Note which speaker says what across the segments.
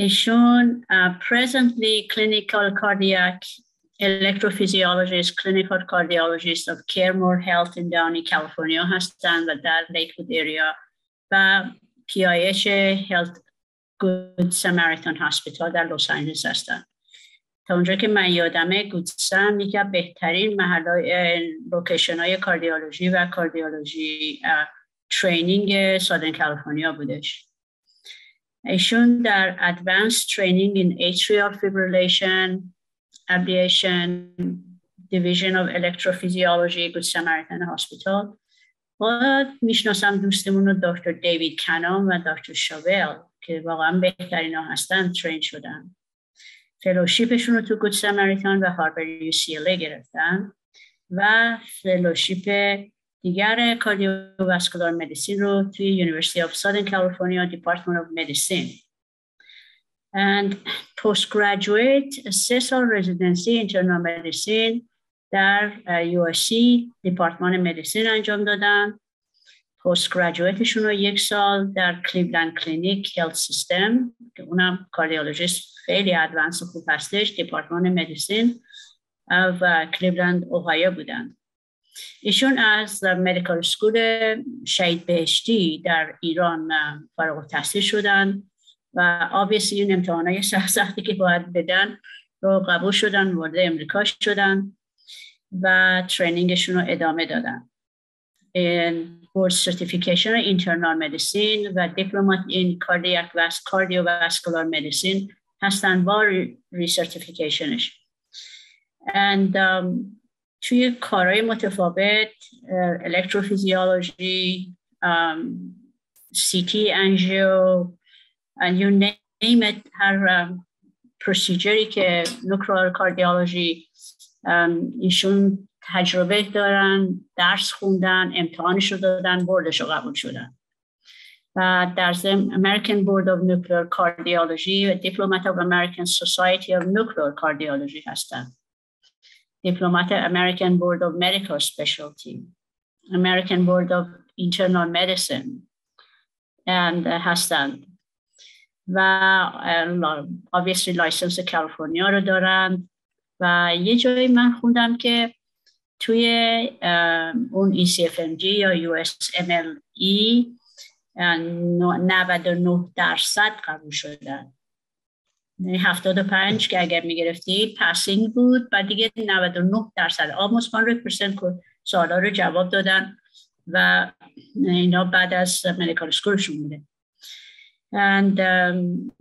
Speaker 1: ایشون presently clinical cardiac electrophysiologist clinical cardiologist of Caremore Health in Downey California هستند و در لیکوود اریا و PIH Health Good Samaritan Hospital در لس آنجلس هستند تا اونجا که من یادمه گودسم یکی از بهترین محلای لوکیشن های کاردیولوژی و کاردیولوژی ترینینگ سادن کالیفرنیا بودش. ایشون در Advanced Training in Atrial Fibrillation Ablation Division of Electrophysiology Good Samaritan Hospital. و می‌شناسم دوستمون رو دکتر دیوید کنام و دکتر شاول که واقعا بهترین ها هستن ترین شدن. فلوشیپشون رو تو گود سماریتان و هاربر یو سی گرفتن و فلوشیپ دیگر کاردیوواسکولار مدیسین رو توی یونیورسیتی آف سادن کالیفرنیا دیپارتمنت آف مدیسین. And postgraduate سه سال رزیدنسی اینترنال مدیسین در یو اس دیپارتمان مدیسین انجام دادن. پست گراجویتشون رو یک سال در کلیولند کلینیک هلت سیستم که اونم کاردیولوژیست خیلی ادوانس خوب هستش دیپارتمان مدیسین و کلیولند اوهایو بودن. ایشون از مدیکال سکول شهید بهشتی در ایران فارغ التحصیل شدن و آبیسی این امتحانای سختی که باید بدن رو قبول شدن وارد امریکا شدن و ترینینگشون رو ادامه دادن. بورد سرتیفیکیشن اینترنال مدیسین و دیپلومات این کاردیاک واس کاردیوواسکولار مدیسین هستن با ریسرتیفیکیشنش and um, توی کارهای متفاوت الکتروفیزیولوژی سی تی انجیو name it هر پروسیجری که نوکرال کاردیولوژی ایشون تجربه دارن درس خوندن امتحانش رو دادن بردش رو قبول شدن. و در ضمن American Board of Nuclear Cardiology و دیپلومات of American Society of Nuclear Cardiology هستن. دیپلومات American Board of Medical Specialty American Board of Internal Medicine and هستند و obviously لایسنس کالیفرنیا رو دارند و یه جایی من خوندم که توی اون ECFMG یا USMLE 99 درصد قبول شدن 75 که اگر می‌گرفتی پاسینگ بود و دیگه 99 درصد almost 100% سوالا رو جواب دادن و اینا بعد از مدیکال سکولشون بوده. And um,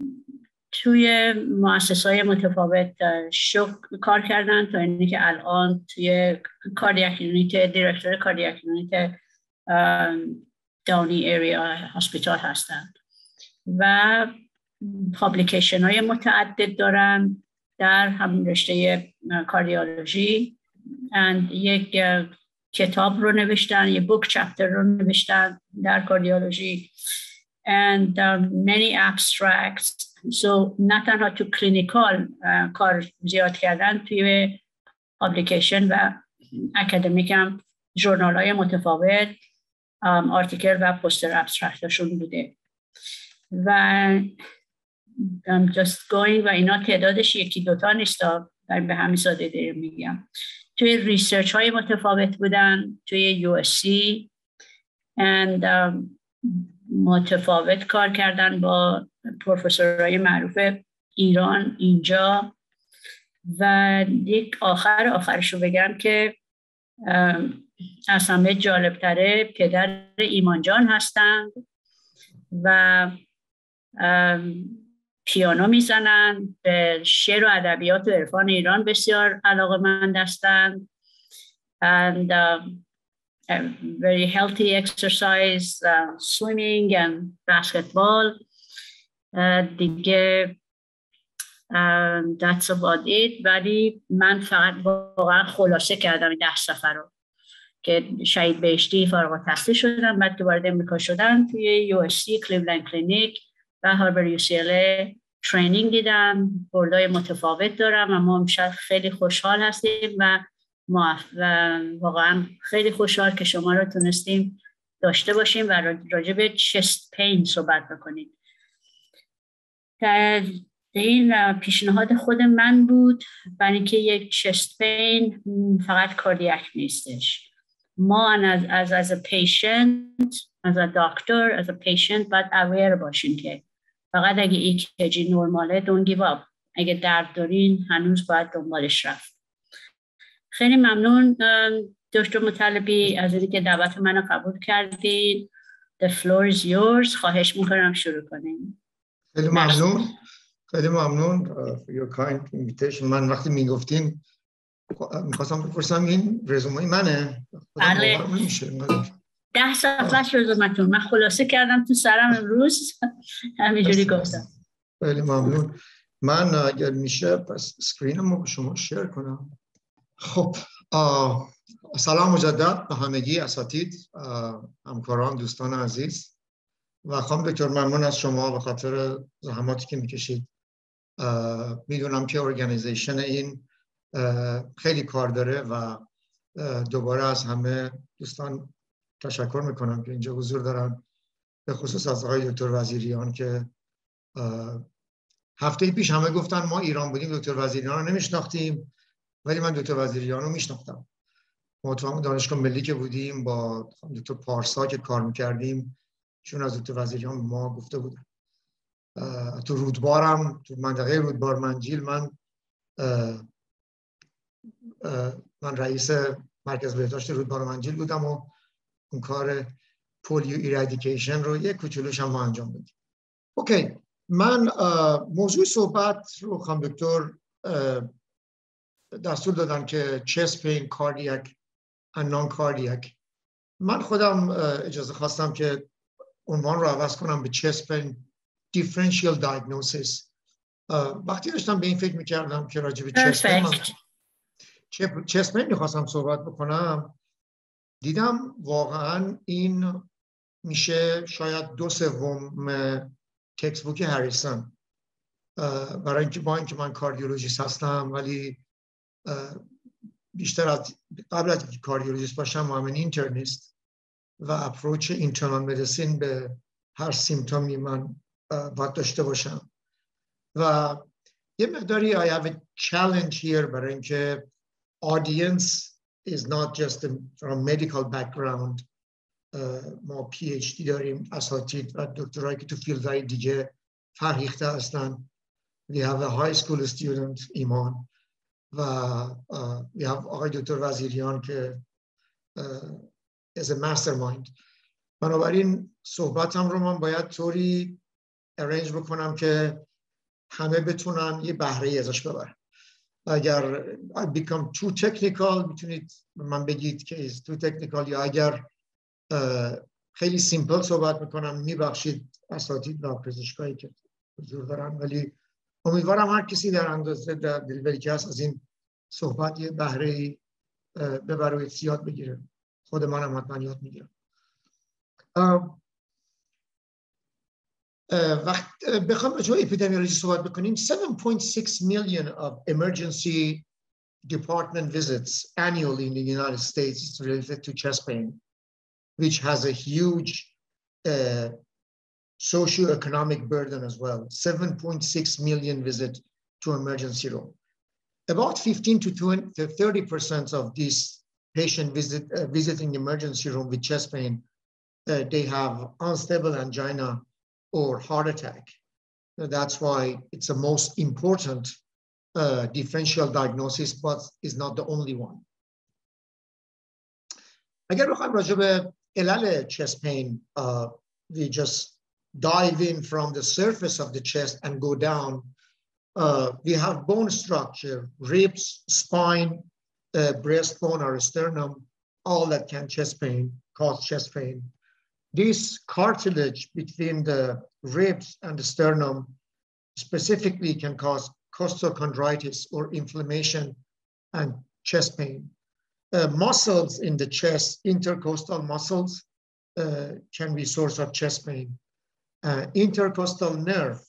Speaker 1: توی مؤسسه های متفاوت شک کار کردن تا اینی که الان توی کاردیاک یونیت دیرکتور کاردیاک یونیت داونی ایریا هاسپیتال هستن. و پابلیکیشن های متعدد دارن در همین رشته کاردیولوژی یک کتاب رو نوشتن یه بوک چپتر رو نوشتن در کاردیولوژی and um, many abstracts. So نه تنها تو کلینیکال کار زیاد کردن توی پابلیکیشن و اکادمیک هم جورنال های متفاوت آرتیکل و پوستر ابسترکتشون بوده. و just going و اینا تعدادش یکی دوتا نیست به همین ساده دیر میگم. توی ریسرچ های متفاوت بودن توی یو اس سی um, متفاوت کار کردن با پروفسورهای معروف ایران اینجا. و یک آخر آخرش رو بگم که از همه جالبتره پدر ایمانجان هستند و پیانو می‌زنن به شعر و ادبیات و عرفان ایران بسیار علاقه مند هستند and very healthy exercise, uh, swimming and basketball. Uh, دیگه uh, that's about it. ولی من فقط واقعا خلاصه کردم این ده سفر رو که شهید بهشتی فارغ التحصیل شدم بعد وارد امریکا شدم توی یو اس سی کلیولند کلینیک و یو سی ترینینگ دیدم بردای متفاوت دارم و ما امشب خیلی خوشحال هستیم و و واقعا خیلی خوشحال که شما رو تونستیم داشته باشیم و راجع به چست پین صحبت بکنیم. این پیشنهاد خود من بود برای اینکه یک چست پین فقط کاردیاک نیستش. ما از از از پیشنت از دکتر از پیشنت باید اویر باشیم که فقط اگه ایکیجی نرماله دون گیو اپ اگه درد دارین هنوز باید دنبالش رفت. خیلی ممنون دکتر مطلبی از اینکه دعوت منو قبول کردین. The floor is yours. خواهش می‌کنم شروع کنیم
Speaker 2: خیلی ممنون. خیلی ممنون for your kind invitation. من وقتی می‌گفتین می‌خواستم بپرسم این رزومه منه؟
Speaker 1: بله. ده صفحه رزومتون من خلاصه کردم تو سرم امروز. همینجوری گفتم.
Speaker 2: خیلی ممنون. من اگر میشه پس سکرینم رو شما شیر کنم. خب سلام مجدد به همگی اساتید همکاران دوستان عزیز. و خانم دکتر ممنون از شما به خاطر زحماتی که می‌کشید. می‌دونم که ارگانیزیشن این خیلی کار داره و دوباره از همه دوستان تشکر می‌کنم که اینجا حضور دارن به خصوص از آقای دکتر وزیریان که هفته پیش همه گفتن ما ایران بودیم دکتر وزیریان رو نمیشناختیم ولی من دکتر وزیریان رو میشناختم. تو دانشگاه ملی که بودیم با دکتر پارسا که کار می‌کردیم چون از دکتر وزیریان ما گفته بودن تو رودبارم تو منطقه رودبار منجیل من من رئیس مرکز بهداشت رودبار منجیل بودم و اون کار پولیو ایرادیکیشن رو یک کوچولوش هم ما انجام بدیم. اوکی من موضوع صحبت رو خانم دکتر دستور دادن که چست پین کاردیاک و نان کاردیاک من خودم اجازه خواستم که عنوان رو عوض کنم به چست پین دیفرنشیل دیاگنوسیس وقتی داشتم به این فکر می‌کردم که راجع به چست پین می‌خواستم صحبت بکنم دیدم واقعا این میشه شاید دو سوم تکس بوک هریسون برای اینکه با اینکه من کاردیولوژیست هستم ولی بیشتر از قبل از کاردیولوژیست باشم من اینترنیست و اپروچ اینترنال مدیسین به هر سیمتومی من باید داشته باشم. و یه مقداری I have a challenge here برای اینکه audience is not just from medical background ما پی اچ دی داریم اساتید و دکترایی که تو فیلدهای دیگه فرهیخته هستن. We have a high school student ایمان و we have آقای دکتر وزیریان که as a mastermind. بنابراین صحبتم رو من باید طوری ارنج بکنم که همه بتونن یه بهره ازش ببرن. اگر I become too technical می‌تونید من بگید که is too technical یا اگر خیلی سیمپل صحبت می‌کنم میبخشید اساتید و پزشکایی که حضور دارن. ولی امیدوارم هر کسی در اندازه در دلبری که هست از این صحبت یه بهره ببره و بگیره. خود منم حتما یاد می‌گیرم. وقت بخوام راجع به اپیدمیولوژی صحبت بکنیم 7.6 million of emergency department visits annually in the United States related to chest pain, which has a huge uh, socioeconomic burden as well. 7.6 million visit to emergency room. About 15 to 20, 30% of these patients visit, uh, visiting emergency room with chest pain, uh, they have unstable angina or heart attack. That's why it's the most important uh, differential diagnosis, but is not the only one. اگر بخوایم راجع به علل chest pain, uh, we just dive in from the surface of the chest and go down. Uh, we have bone structure, ribs, spine, uh, breastbone or sternum, all that can chest pain, cause chest pain. This cartilage between the ribs and the sternum specifically can cause costochondritis or inflammation and chest pain. Uh, muscles in the chest, intercostal muscles, uh, can be source of chest pain. Uh, intercostal nerve,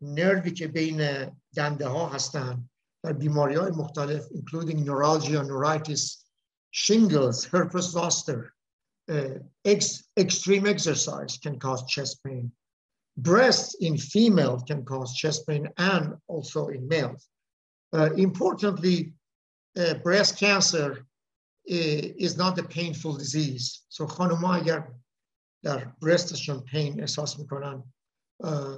Speaker 2: نروی که بین دنده ها هستن در بیماری های مختلف including neuralgia, neuritis, shingles, herpes zoster, uh, ex extreme exercise can cause chest pain. breast in female can cause chest pain and also in males. Uh, importantly, uh, breast cancer is not a painful disease. So خانوما اگر در برستشون pain احساس میکنن uh,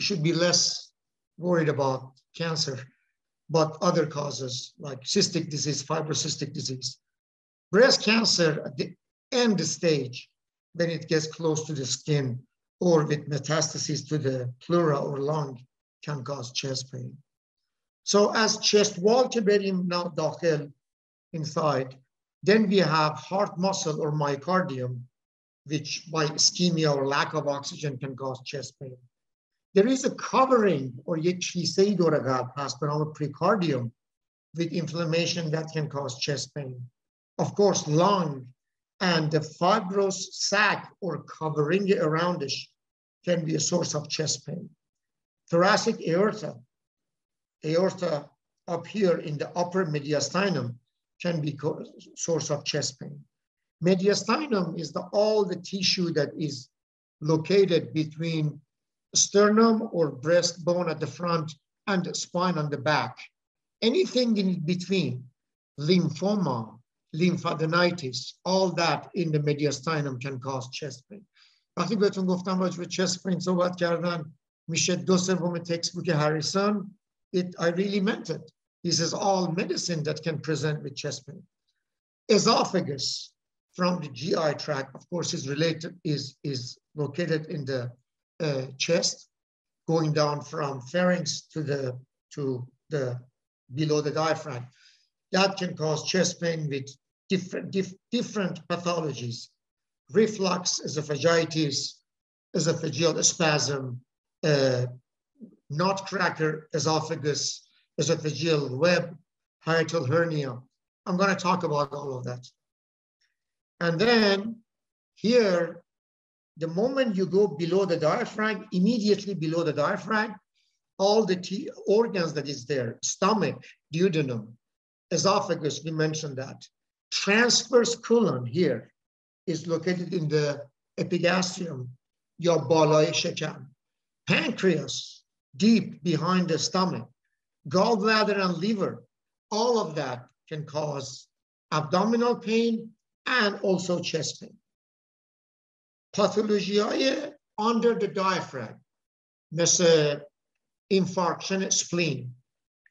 Speaker 2: should be less worried about cancer, but other causes like cystic disease, fibrocystic disease. Breast cancer at the end stage when it gets close to the skin or with metastases to the pleura or lung can cause chest pain. So as chest wall که بریم داخل inside, then we have heart muscle or myocardium, which by ischemia or lack of oxygen can cause chest pain. There is a covering or یک کیسه دور قلب هست به نام pericardium with inflammation that can cause chest pain. Of course, lung and the fibrous sac or covering around it can be a source of chest pain. Thoracic aorta, aorta up here in the upper mediastinum can be source of chest pain. Mediastinum is the, all the tissue that is located between sternum or breastbone at the front and spine on the back. Anything in between, lymphoma, lymphadenitis, all that in the mediastinum can cause chest pain. وقتی بهتون گفتم راجع به chest pain صحبت کردن میشه دو سوم تکست هریسون it I really meant it this is all medicine that can present with chest pain esophagus from the GI tract of course is related is is located in the uh, chest going down from pharynx to the to the below the diaphragm that can cause chest pain with different dif different pathologies reflux, esophagitis, esophageal spasm, uh, nutcracker esophagus, esophageal web, hiatal hernia. I'm going to talk about all of that. And then here, the moment you go below the diaphragm, immediately below the diaphragm, all the organs that is there, stomach, duodenum, esophagus, we mentioned that Transverse colon here, is located in the epigastrium, your بالای شکم. Pancreas, deep behind the stomach. Gallbladder and liver, all of that can cause abdominal pain and also chest pain. Pathology under the diaphragm, مثل infarction spleen.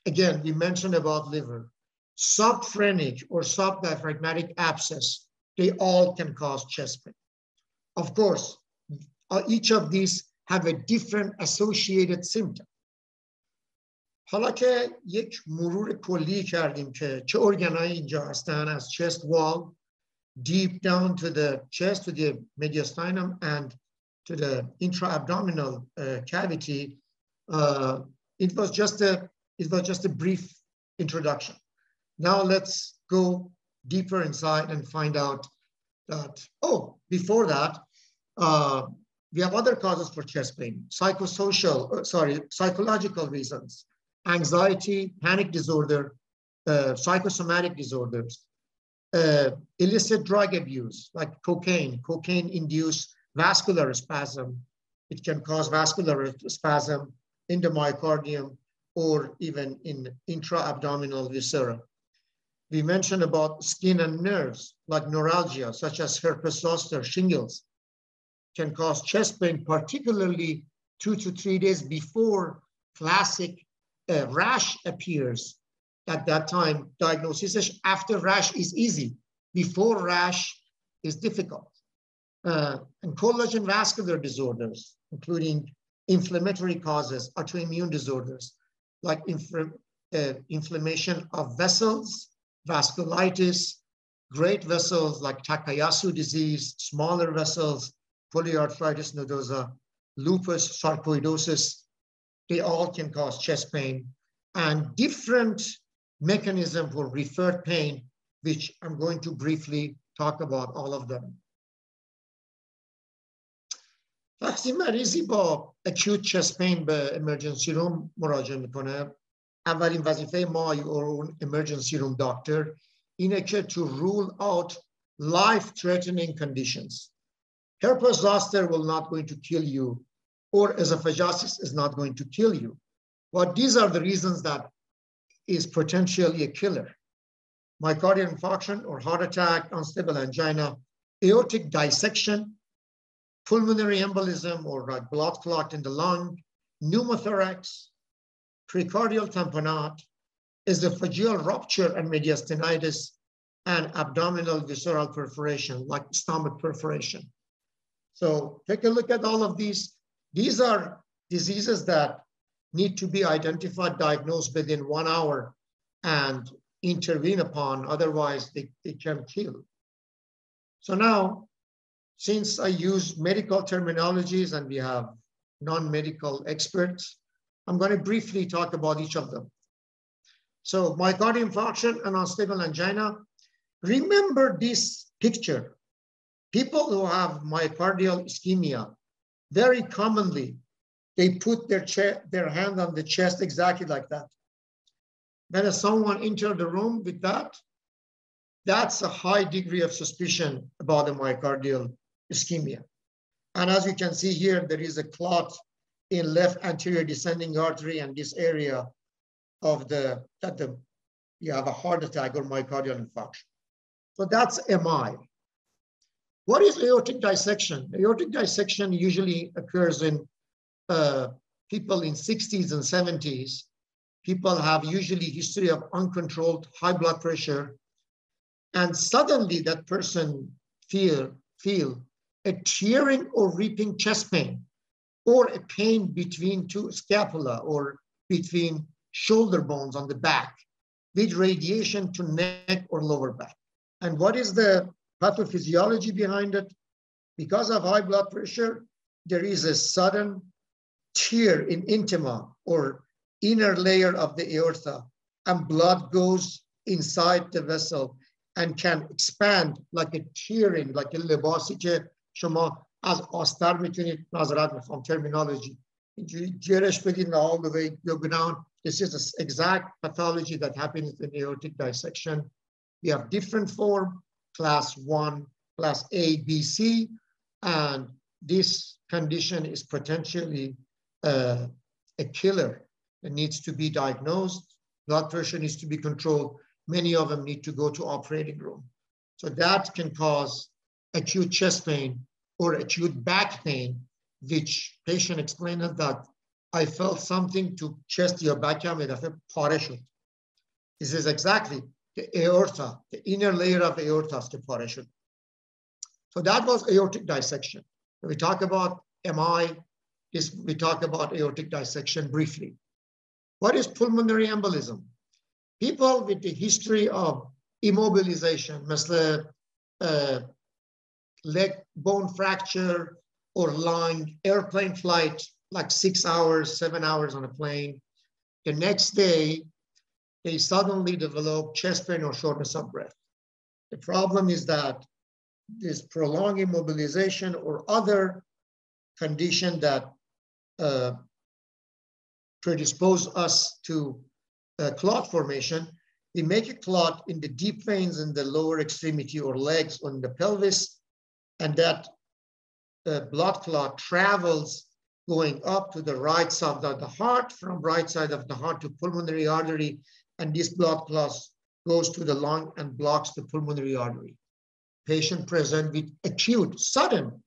Speaker 2: Again, we mentioned about liver. Subphrenic or subdiaphragmatic abscess they all can cause chest pain. Of course, uh, each of these have a different associated symptom. حالا که یک مرور کلی کردیم که چه ارگانهایی اینجا هستن از chest wall deep down to the chest to the mediastinum and to the intra-abdominal uh, cavity uh, it was just a it was just a brief introduction now let's go deeper inside and find out that, oh, before that, uh, we have other causes for chest pain, psychosocial, uh, sorry, psychological reasons, anxiety, panic disorder, uh, psychosomatic disorders, uh, illicit drug abuse, like cocaine, cocaine-induced vascular spasm. It can cause vascular spasm in the myocardium or even in intra-abdominal viscera. We mentioned about skin and nerves, like neuralgia, such as herpes zoster, shingles, can cause chest pain, particularly two to three days before classic uh, rash appears. At that time, diagnosis after rash is easy. Before rash is difficult. Uh, and collagen vascular disorders, including inflammatory causes, autoimmune disorders, like inf uh, inflammation of vessels, vasculitis, great vessels like Takayasu disease, smaller vessels, polyarteritis nodosa, lupus, sarcoidosis, they all can cause chest pain and different mechanism for referred pain, which I'm going to briefly talk about all of them. وقتی مریضی با acute chest pain به emergency room مراجعه میکنه اولین وظیفه ما اون emergency room doctor اینه که to rule out life threatening conditions. Herpes zoster will not going to kill you or esophagitis is not going to kill you. But these are the reasons that is potentially a killer. Myocardial infarction or heart attack, unstable angina, aortic dissection, pulmonary embolism or like blood clot in the lung, pneumothorax, precordial tamponade, is the esophageal rupture and mediastinitis, and abdominal visceral perforation, like stomach perforation. So take a look at all of these. These are diseases that need to be identified, diagnosed within one hour, and intervene upon, otherwise they, they can kill. So now, since I use medical terminologies and we have non-medical experts, I'm going to briefly talk about each of them. So myocardial infarction and unstable angina. Remember this picture. People who have myocardial ischemia, very commonly, they put their, their hand on the chest exactly like that. When someone enter the room with that, that's a high degree of suspicion about the myocardial ischemia. And as you can see here, there is a clot in left anterior descending artery and this area of the, that the, you have a heart attack or myocardial infarction. So that's MI. What is aortic dissection? Aortic dissection usually occurs in uh, people in 60s and 70s. People have usually history of uncontrolled high blood pressure. And suddenly that person feel, feel a tearing or ripping chest pain or a pain between two scapula or between shoulder bones on the back with radiation to neck or lower back. And what is the pathophysiology behind it? Because of high blood pressure, there is a sudden tear in intima or inner layer of the aorta and blood goes inside the vessel and can expand like a tearing, like a لباسی که شما از آستر میتونید نظرت میخوام terminology اینجوری جرش بدید all the way go down this is the exact pathology that happens in aortic dissection. We have different form, class one, class A, B, C, and this condition is potentially uh, a killer. It needs to be diagnosed. Blood pressure needs to be controlled. Many of them need to go to operating room. So that can cause acute chest pain or acute back pain, which patient explained that I felt something to chest یا بکم یه دفعه پاره شد. This is exactly the aorta, the inner layer of the aorta is پاره شد. So that was aortic dissection. When we talk about MI, is we talk about aortic dissection briefly. What is pulmonary embolism? People with the history of immobilization, مثل uh, leg bone fracture or lying airplane flight, like six hours, seven hours on a plane. The next day, they suddenly develop chest pain or shortness of breath. The problem is that this prolonged immobilization or other condition that uh, predispose us to uh, clot formation, we make a clot in the deep veins in the lower extremity or legs or in the pelvis, and that uh, blood clot travels going up to the right side of the heart, from right side of the heart to pulmonary artery, and this blood clot goes to the lung and blocks the pulmonary artery. Patient present with acute, sudden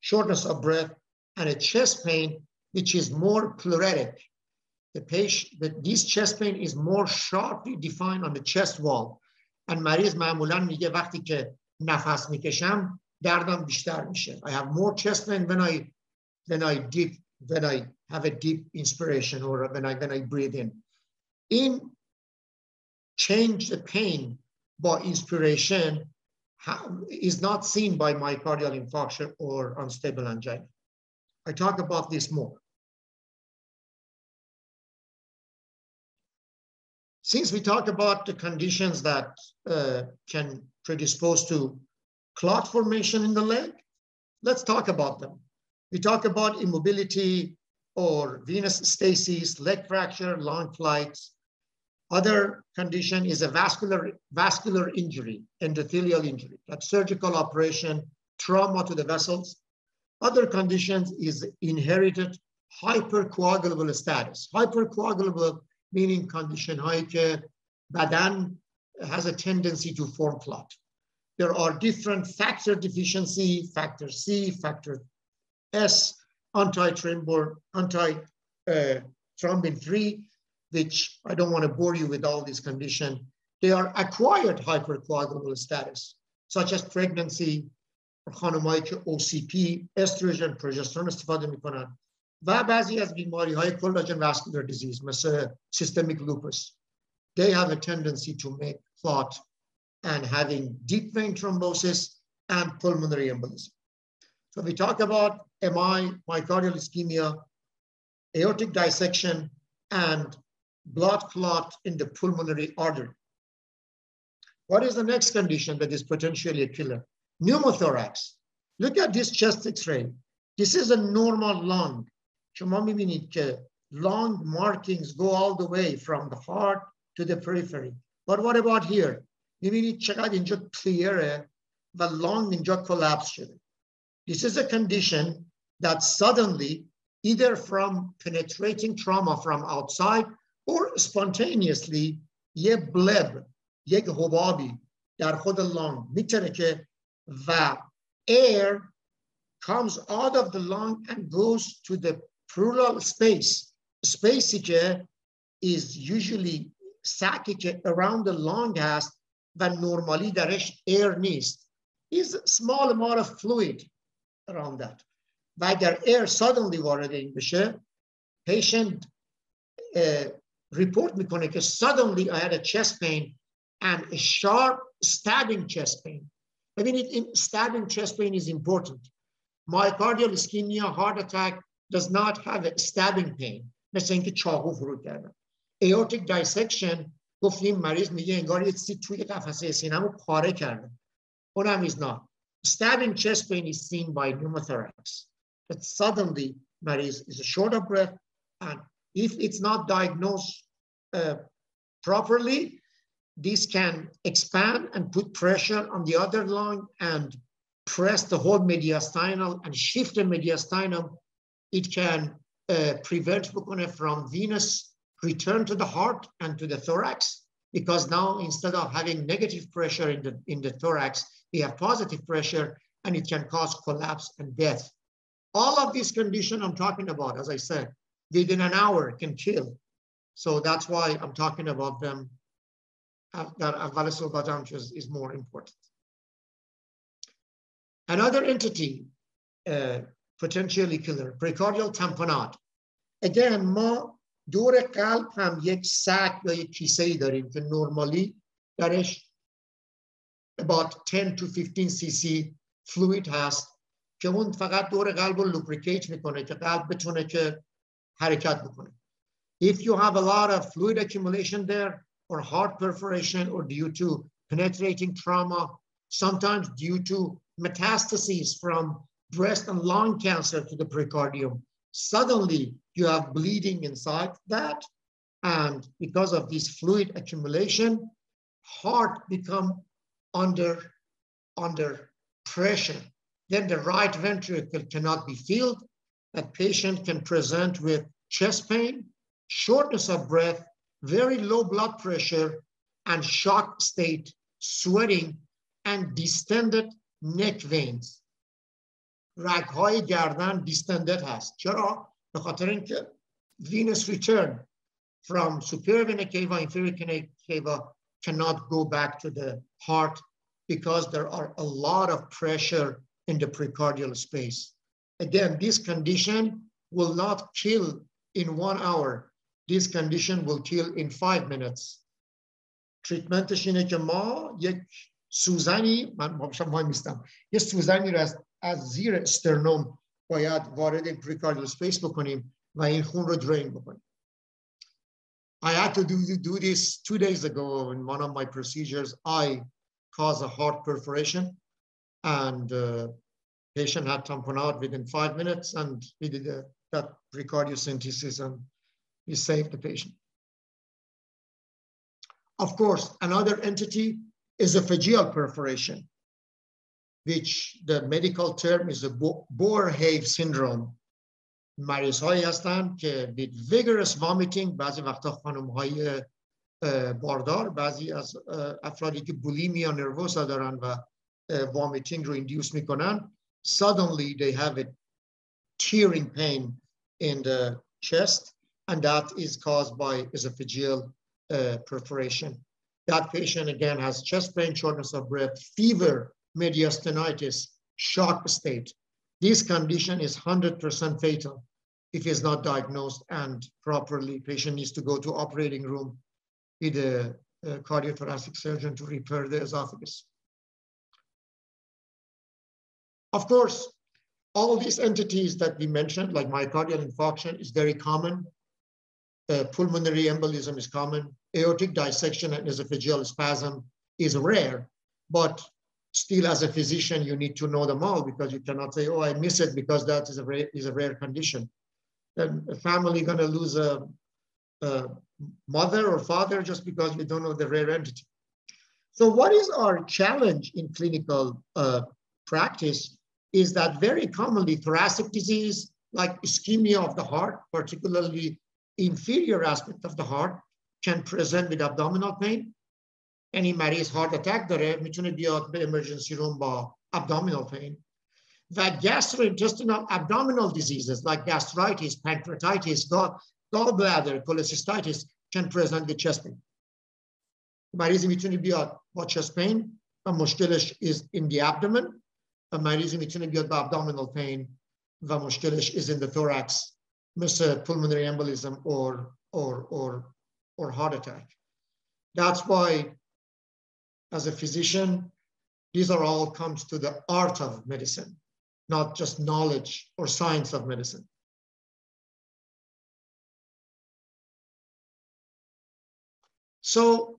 Speaker 2: shortness of breath and a chest pain, which is more pleuritic. The patient, the, this chest pain is more sharply defined on the chest wall. And مریض معمولا میگه وقتی که نفس میکشم دردم بیشتر میشه. I have more chest pain when I when I deep, when I have a deep inspiration or when I when I breathe in. In change the pain by inspiration is not seen by myocardial infarction or unstable angina. I talk about this more. Since we talk about the conditions that uh, can predispose to clot formation in the leg. Let's talk about them. We talk about immobility or venous stasis, leg fracture, long flights. Other condition is a vascular, vascular injury, endothelial injury, like surgical operation, trauma to the vessels. Other conditions is inherited hypercoagulable status. Hypercoagulable meaning condition, how badan has a tendency to form clot. There are different factor deficiency, factor C, factor S, anti-thrombin anti, uh, 3, which I don't want to bore you with all these conditions. They are acquired hypercoagulable status, such as pregnancy, خانمایی که OCP, استروژن، پروژسترون استفاده میکنن و بعضی از بیماری های collagen vascular disease مثل systemic lupus. They have a tendency to make clot and having deep vein thrombosis and pulmonary embolism. So we talk about MI, myocardial ischemia, aortic dissection, and blood clot in the pulmonary artery. What is the next condition that is potentially a killer? Pneumothorax. Look at this chest x-ray. This is a normal lung. شما lung markings go all the way from the heart to the periphery. But what about here? میبینید چقدر اینجا clear و lung اینجا collapse شده. This is a condition that suddenly, either from penetrating trauma from outside or spontaneously, یه bleb, یک حبابی در خود lung میتونه که و air comes out of the lung and goes to the pleural space. Space is usually ساکی around the lung هست و normally درش air نیست. is a small amount of fluid around that. و اگر air suddenly وارد این بشه patient uh, report میکنه که suddenly I had a chest pain and a sharp stabbing chest pain. ببینید stabbing chest pain is important. Myocardial ischemia, heart attack does not have a stabbing pain. مثل اینکه چاقو فرود کردن. Aortic dissection گفتیم مریض میگه انگار یه چیزی توی قفسه سینه‌مو پاره کرده. اونم is not. Stabbing chest pain is seen by pneumothorax. But suddenly مریض is short of breath and if it's not diagnosed uh, properly, this can expand and put pressure on the other lung and press the whole mediastinal and shift the mediastinum. It can uh, prevent from venous return to the heart and to the thorax because now instead of having negative pressure in the, in the thorax, we have positive pressure and it can cause collapse and death. All of these conditions I'm talking about, as I said, within an hour can kill. So that's why I'm talking about them that Avalisul Badamch is, more important. Another entity, uh, potentially killer, precordial tamponade. Again, ما دور قلب هم یک سک یا یک کیسه ای داریم که نورمالی درش about 10 to 15 cc fluid هست که اون فقط دور قلب رو لوبریکیت میکنه که قلب بتونه که حرکت بکنه. If you have a lot of fluid accumulation there, or heart perforation or due to penetrating trauma, sometimes due to metastases from breast and lung cancer to the pericardium. Suddenly you have bleeding inside that. And because of this fluid accumulation, heart become under, under pressure. Then the right ventricle cannot be filled. That patient can present with chest pain, shortness of breath, very low blood pressure and shock state, sweating, and distended neck veins. رگهای گردن دیستندد هست چرا؟ به خاطر اینکه Venous return from superior vena cava, inferior vena cava cannot go back to the heart because there are a lot of pressure in the precordial space. Again, this condition will not kill in one hour. This condition will kill in five minutes. تریتمنتش اینه که ما یک سوزنی من همیشه مهم نیستم یه سوزنی رو از از زیر استرنوم باید وارد پریکاردیال بکنیم و این خون رو درین بکنیم I had to do, do this two days ago in one of my procedures. I caused a heart perforation and uh, patient had tamponade within five minutes and we did a, that pericardiocentesis and we saved the patient. Of course, another entity is a esophageal perforation which the medical term is a Boerhaave syndrome مریض هایی هستند که with vigorous vomiting بعضی وقتا خانم های باردار بعضی از افرادی که بولیمیا نروسا دارن و vomiting رو induce میکنن suddenly they have a tearing pain in the chest and that is caused by esophageal uh, perforation. That patient again has chest pain, shortness of breath, fever, mediastinitis, shock state. This condition is 100% fatal if it's not diagnosed and properly. Patient needs to go to operating room with a, a cardiothoracic surgeon to repair the esophagus. Of course, all these entities that we mentioned, like myocardial infarction, is very common. Uh, pulmonary embolism is common. Aortic dissection and esophageal spasm is rare, but still as a physician, you need to know them all because you cannot say, oh, I miss it because that is a rare, is a rare condition. Then a family gonna lose a, a mother or father just because we don't know the rare entity. So what is our challenge in clinical uh, practice is that very commonly thoracic disease, like ischemia of the heart, particularly inferior aspect of the heart, can present with abdominal pain. Any مریض heart attack داره میتونه بیاد به emergency room با abdominal pain. و gastrointestinal abdominal diseases like gastritis, pancreatitis, gall, gallbladder, cholecystitis can present with chest pain. مریضی میتونه بیاد با chest pain و مشکلش is in the abdomen و مریضی میتونه بیاد با abdominal pain و مشکلش is in the thorax مثل pulmonary embolism or, or, or, or heart attack. That's why as a physician, these are all comes to the art of medicine, not just knowledge or science of medicine. So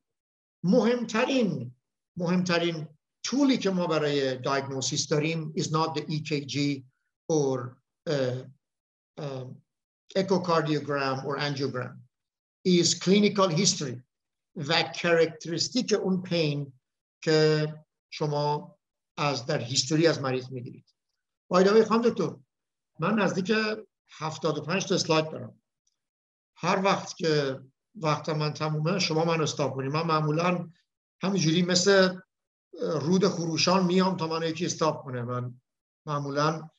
Speaker 2: مهمترین مهمترین طولی که ما برای diagnosis داریم is not the EKG or uh, um, echocardiogram or angiogram is clinical history و کرکتریستیک اون پین که شما از در هیستوری از مریض می‌گیرید. بایدوی خانم دکتر من نزدیک 75 تا اسلاید دارم. هر وقت که وقت من تمومه شما من استاپ کنید. من معمولا همینجوری مثل رود خروشان میام تا من یکی استاپ کنه. من معمولا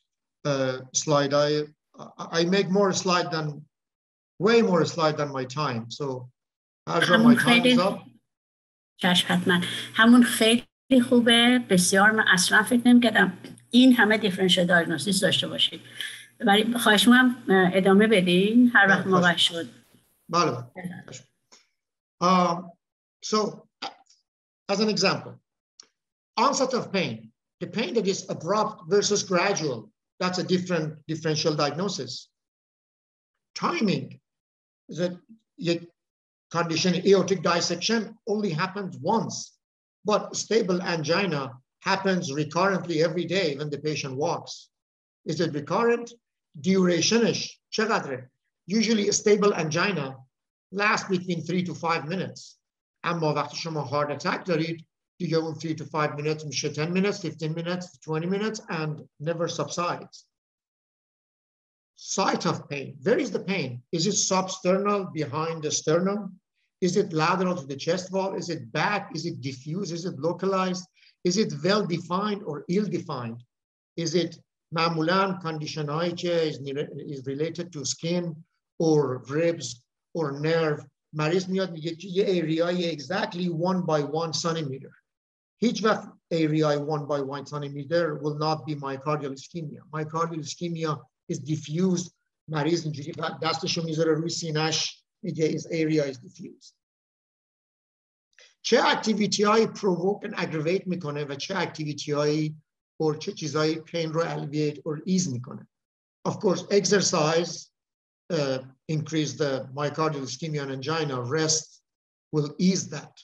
Speaker 2: سلاید های I make more slide than way more slide than my time. So
Speaker 1: همون خیلی حتما. همون خیلی خوبه. بسیار من اصلا فکر نمی کردم این همه دیفرنشیال دیاگنوستیس داشته باشید ولی خواهش هم ادامه بدین. هر وقت موقع شد.
Speaker 2: بله um, so as an example onset of pain. The pain that is abrupt versus gradual that's a different differential diagnosis. Timing that condition, aortic dissection only happens once, but stable angina happens recurrently every day when the patient walks. Is it recurrent? Duration Usually a stable angina lasts between three to five minutes. اما وقتی شما heart attack دارید دیگه اون 3 to 5 minutes میشه 10 minutes, 15 minutes, 20 minutes and never subsides. Site of pain. Where is the pain? Is it substernal behind the sternum? Is it lateral to the chest wall? Is it back? Is it diffuse? Is it localized? Is it well defined or ill defined? Is it معمولا condition is, is related to skin or ribs or nerve مریض میاد میگه که یه ایریای exactly one by one centimeter هیچ وقت area one by one centimeter will not be myocardial ischemia myocardial ischemia is diffused مریض اینجوری دستشو میذاره روی سینش میگه is area is diffused چه اکتیویتی هایی پرووک and aggravate میکنه و چه اکتیویتی هایی or چه چیزهایی pain رو alleviate or ease میکنه of course exercise uh, increase the myocardial ischemia and angina rest will ease that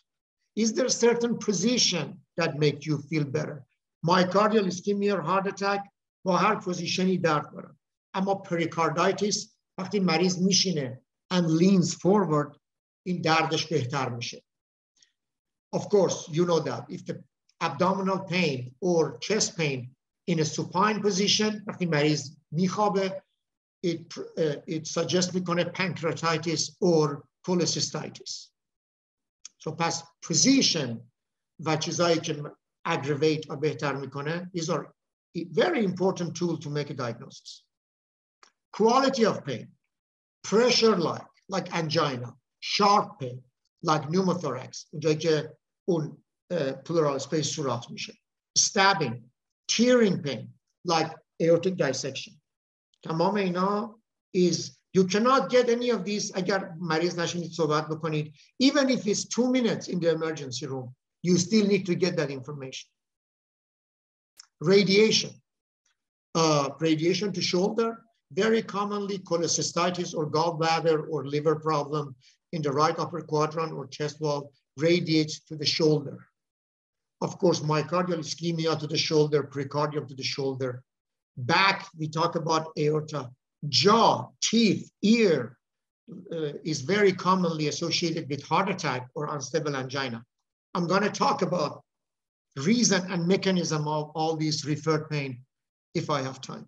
Speaker 2: is there a certain position that make you feel better myocardial ischemia or heart attack با هر پوزیشنی درد دارن اما پریکاردایتیس وقتی مریض میشینه and leans forward این دردش بهتر میشه of course you know that if the abdominal pain or chest pain in a supine position وقتی مریض میخوابه it, uh, it suggests میکنه pancreatitis or cholecystitis so پس position و چیزایی که aggravate و بهتر میکنه these are very important tool to make a diagnosis quality of pain pressure like like angina sharp pain like pneumothorax اونجایی که اون pleural space سوراخ میشه stabbing tearing pain like aortic dissection تمام اینا is you cannot get any of these اگر مریض نشینید صحبت بکنید even if it's two minutes in the emergency room you still need to get that information radiation uh, radiation to shoulder very commonly cholecystitis or gallbladder or liver problem in the right upper quadrant or chest wall radiates to the shoulder of course, myocardial ischemia to the shoulder, pericardium to the shoulder. Back, we talk about aorta. Jaw, teeth, ear uh, is very commonly associated with heart attack or unstable angina. I'm going to talk about reason and mechanism of all these referred pain if I have time.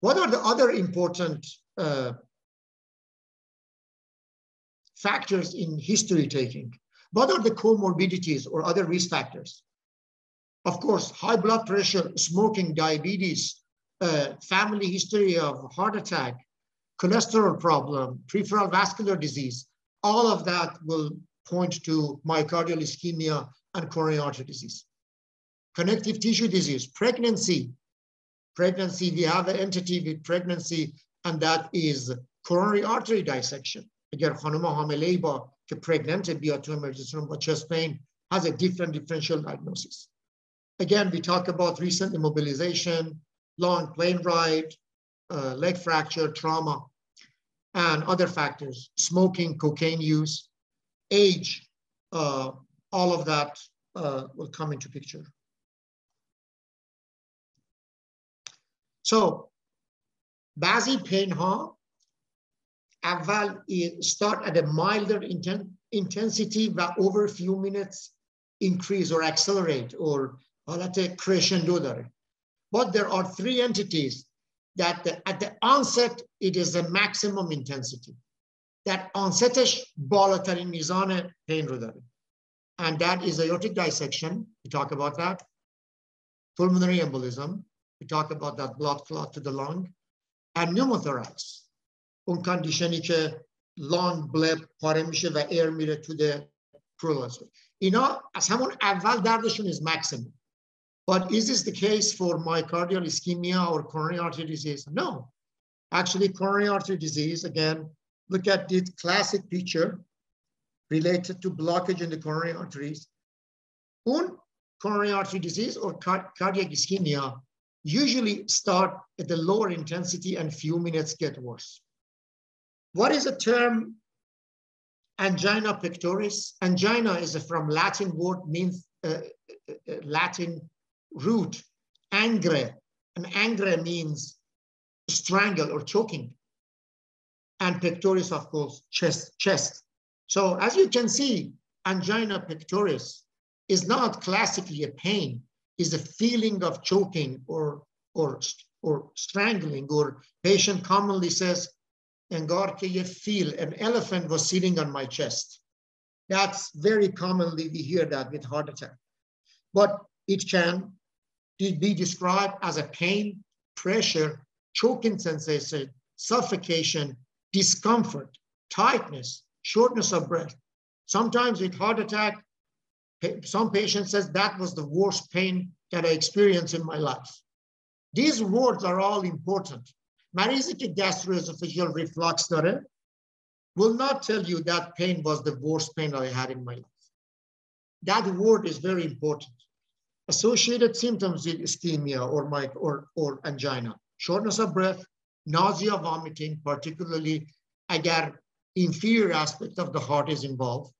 Speaker 2: What are the other important uh, factors in history taking? What are the comorbidities or other risk factors? Of course, high blood pressure, smoking, diabetes, uh, family history of heart attack, cholesterol problem, peripheral vascular disease, all of that will point to myocardial ischemia and coronary artery disease. Connective tissue disease, pregnancy Pregnancy, we have an entity with pregnancy, and that is coronary artery dissection. اگر خانم حامله با که pregnant بیاد تو emergency room با chest pain has a different differential diagnosis. Again, we talk about recent immobilization, long plane ride, uh, leg fracture, trauma, and other factors, smoking, cocaine use, age, uh, all of that uh, will come into picture. So, بعضی pain ها اول start at a milder intensity و over few minutes increase or accelerate or حالت crescendo داره. But there are three entities that the, at the onset, it is the maximum intensity. That onsetش بالاترین میزان pain رو داره. And that is aortic dissection. We talk about that. Pulmonary embolism. We talk about that blood clot to the lung. And pneumothorax. اون کاندیشنی که لانگ بلب پاره میشه و ایر میره تو ده اینا از همون اول دردشون is maximum. But is this the case for myocardial ischemia or coronary artery disease? No. Actually, coronary artery disease, again, look at this classic picture related to blockage in the coronary arteries. Un coronary artery disease or cardiac ischemia usually start at the lower intensity and few minutes get worse. What is the term angina pectoris? Angina is from Latin word means uh, uh, uh, Latin root, angre. And angre means strangle or choking. And pectoris, of course, chest, chest. So as you can see, angina pectoris is not classically a pain, is a feeling of choking or, or, or strangling, or patient commonly says, Engar ke ye feel, an elephant was sitting on my chest. That's very commonly, we hear that with heart attack. But it can be described as a pain, pressure, choking sensation, suffocation, discomfort, tightness, shortness of breath. Sometimes with heart attack, some patient says that was the worst pain that I experienced in my life. These words are all important مریضی که gastroesophageal reflux داره will not tell you that pain was the worst pain I had in my life. That word is very important. Associated symptoms with ischemia or, my, or, or angina, shortness of breath, nausea, vomiting, particularly agar inferior aspect of the heart is involved,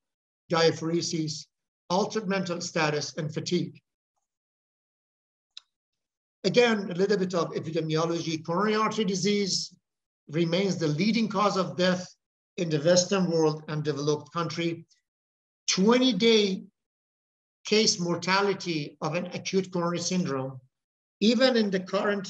Speaker 2: diaphoresis, altered mental status, and fatigue. Again, a little bit of epidemiology. Coronary artery disease remains the leading cause of death in the Western world and developed country. 20 day case mortality of an acute coronary syndrome, even in the current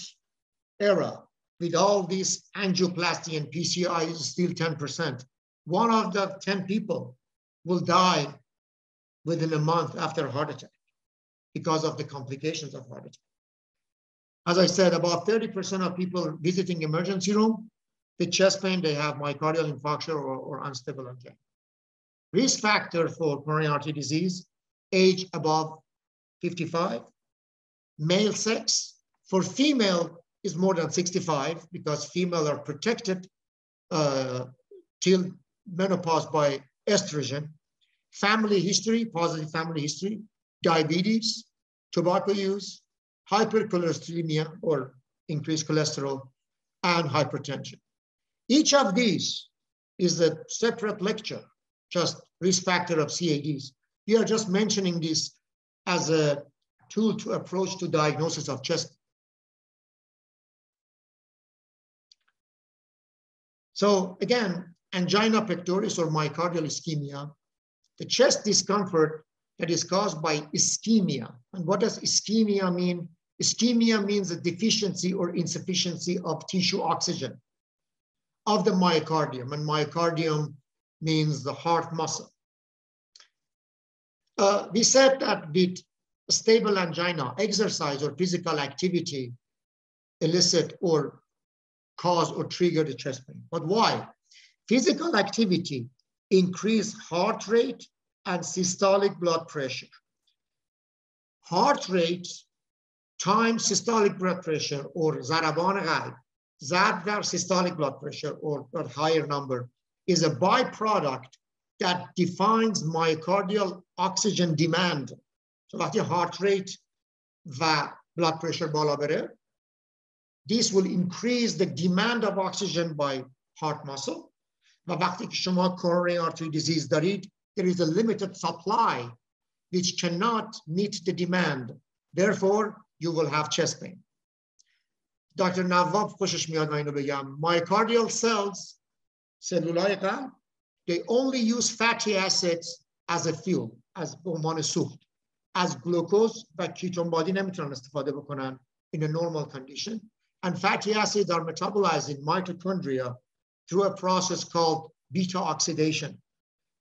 Speaker 2: era, with all these angioplasty and PCI is still 10%. One of the 10 people will die within a month after a heart attack because of the complications of heart attack. As I said, about 30% of people visiting emergency room with chest pain, they have myocardial infarction or, or unstable angina. Risk factor for coronary artery disease, age above 55, male sex. For female is more than 65 because female are protected uh, till menopause by estrogen. Family history, positive family history, diabetes, tobacco use, hypercholesterolemia or increased cholesterol, and hypertension. Each of these is a separate lecture, just risk factor of CADs. We are just mentioning this as a tool to approach to diagnosis of chest. So again, angina pectoris or myocardial ischemia, the chest discomfort that is caused by ischemia. And what does ischemia mean? Ischemia means a deficiency or insufficiency of tissue oxygen of the myocardium, and myocardium means the heart muscle. Uh, we said that with stable angina, exercise or physical activity elicit or cause or trigger the chest pain. But why? Physical activity increase heart rate and systolic blood pressure. Heart rate times systolic blood pressure or zaraban qalb, ضرب در systolic blood pressure or a higher number is a byproduct that defines myocardial oxygen demand. So وقتی heart rate و blood pressure بالا بره, this will increase the demand of oxygen by heart muscle. و وقتی که شما coronary artery disease دارید, there is a limited supply which cannot meet the demand. Therefore, you will have chest pain. Dr. نواب خوشش میاد من اینو بگم myocardial cells سلولای قلب they only use fatty acids as a fuel از به عنوان سوخت از گلوکوز و کیتون بادی نمیتونن استفاده بکنن in a normal condition and fatty acids are metabolized in mitochondria through a process called beta oxidation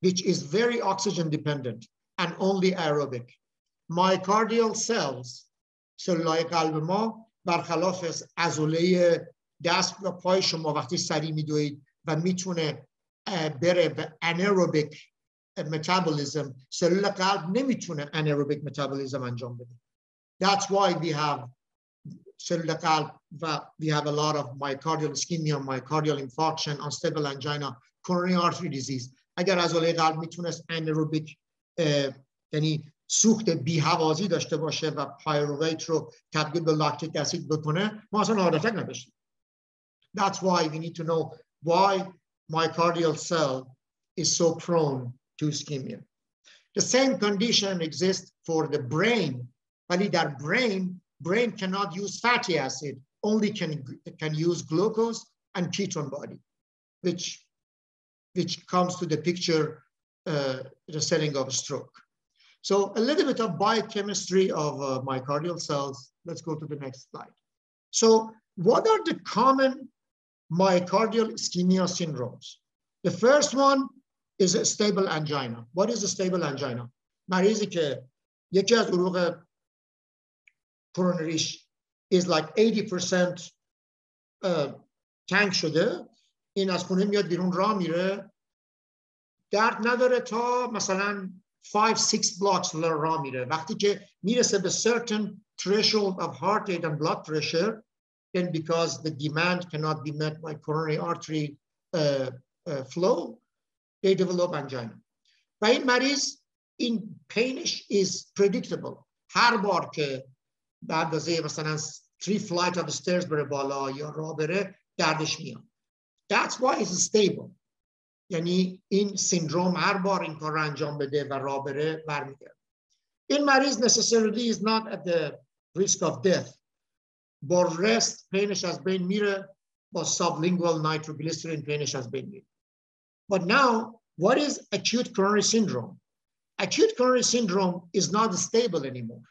Speaker 2: which is very oxygen dependent and only aerobic myocardial cells سلولای قلب ما برخلاف ازوله دست و پای شما وقتی سری میدوید و میتونه بره به انیروبیک metabolism سلول قلب نمیتونه انیروبیک metabolism انجام بده that's why we have سلول قلب و we have a lot of myocardial ischemia myocardial infarction unstable angina coronary artery disease اگر عضله قلب میتونست انیروبیک یعنی سوخت بیهوازی داشته باشه و پایرویت رو تبدیل به لاکتیک اسید بکنه ما اصلا هارت نداشتیم That's why we need to know why myocardial cell is so prone to ischemia. The same condition exists for the brain. ولی در brain, brain cannot use fatty acid, only can, can use glucose and ketone body, which, which comes to the picture, uh, the setting of a stroke. So a little bit of biochemistry of uh, myocardial cells. Let's go to the next slide. So what are the common myocardial ischemia syndromes? The first one is a stable angina. What is a stable angina? مریضی که یکی از عروق کرونریش is like 80% uh, تنگ شده این از خونه میاد بیرون راه میره درد نداره تا مثلا five, six blocks راه میره وقتی که میرسه به certain threshold of heart rate and blood pressure then because the demand cannot be met by coronary artery uh, uh, flow they develop angina و این مریض این پینش is predictable هر بار که به اندازه مثلا three flight of stairs بره بالا یا راه بره دردش میاد that's why it's stable یعنی این سیندروم هر بار این کار رو انجام بده و را بره برمیگرد این مریض necessarily is not at the risk of death با رست پینش از بین میره با sublingual nitroglycerin پینش از بین میره but now what is acute coronary syndrome acute coronary syndrome is not stable anymore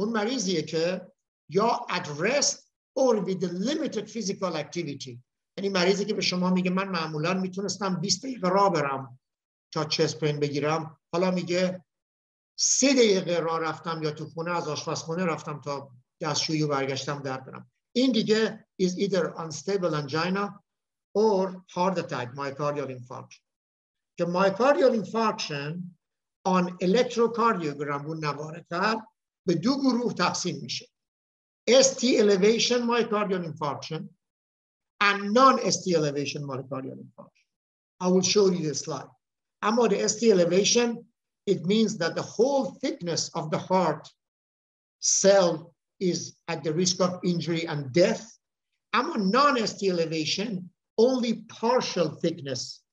Speaker 2: اون مریضیه که یا at rest or with limited physical activity. یعنی مریضی که به شما میگه من معمولا می‌تونستم 20 دقیقه راه برم تا چست پین بگیرم. حالا میگه سه دقیقه راه رفتم یا تو خونه از آشپزخونه رفتم تا دستشویی برگشتم در برم. این دیگه is either unstable angina or heart attack myocardial infarction. که myocardial infarction on electrocardiogram اون نوارتر به دو گروه تقسیم میشه ST elevation myocardial infarction and non-ST elevation myocardial infarction. I will show you this slide. Eما the ST elevation, it means that the whole thickness of the heart cell is at the risk of injury and death. Eما non-ST elevation, only partial thickness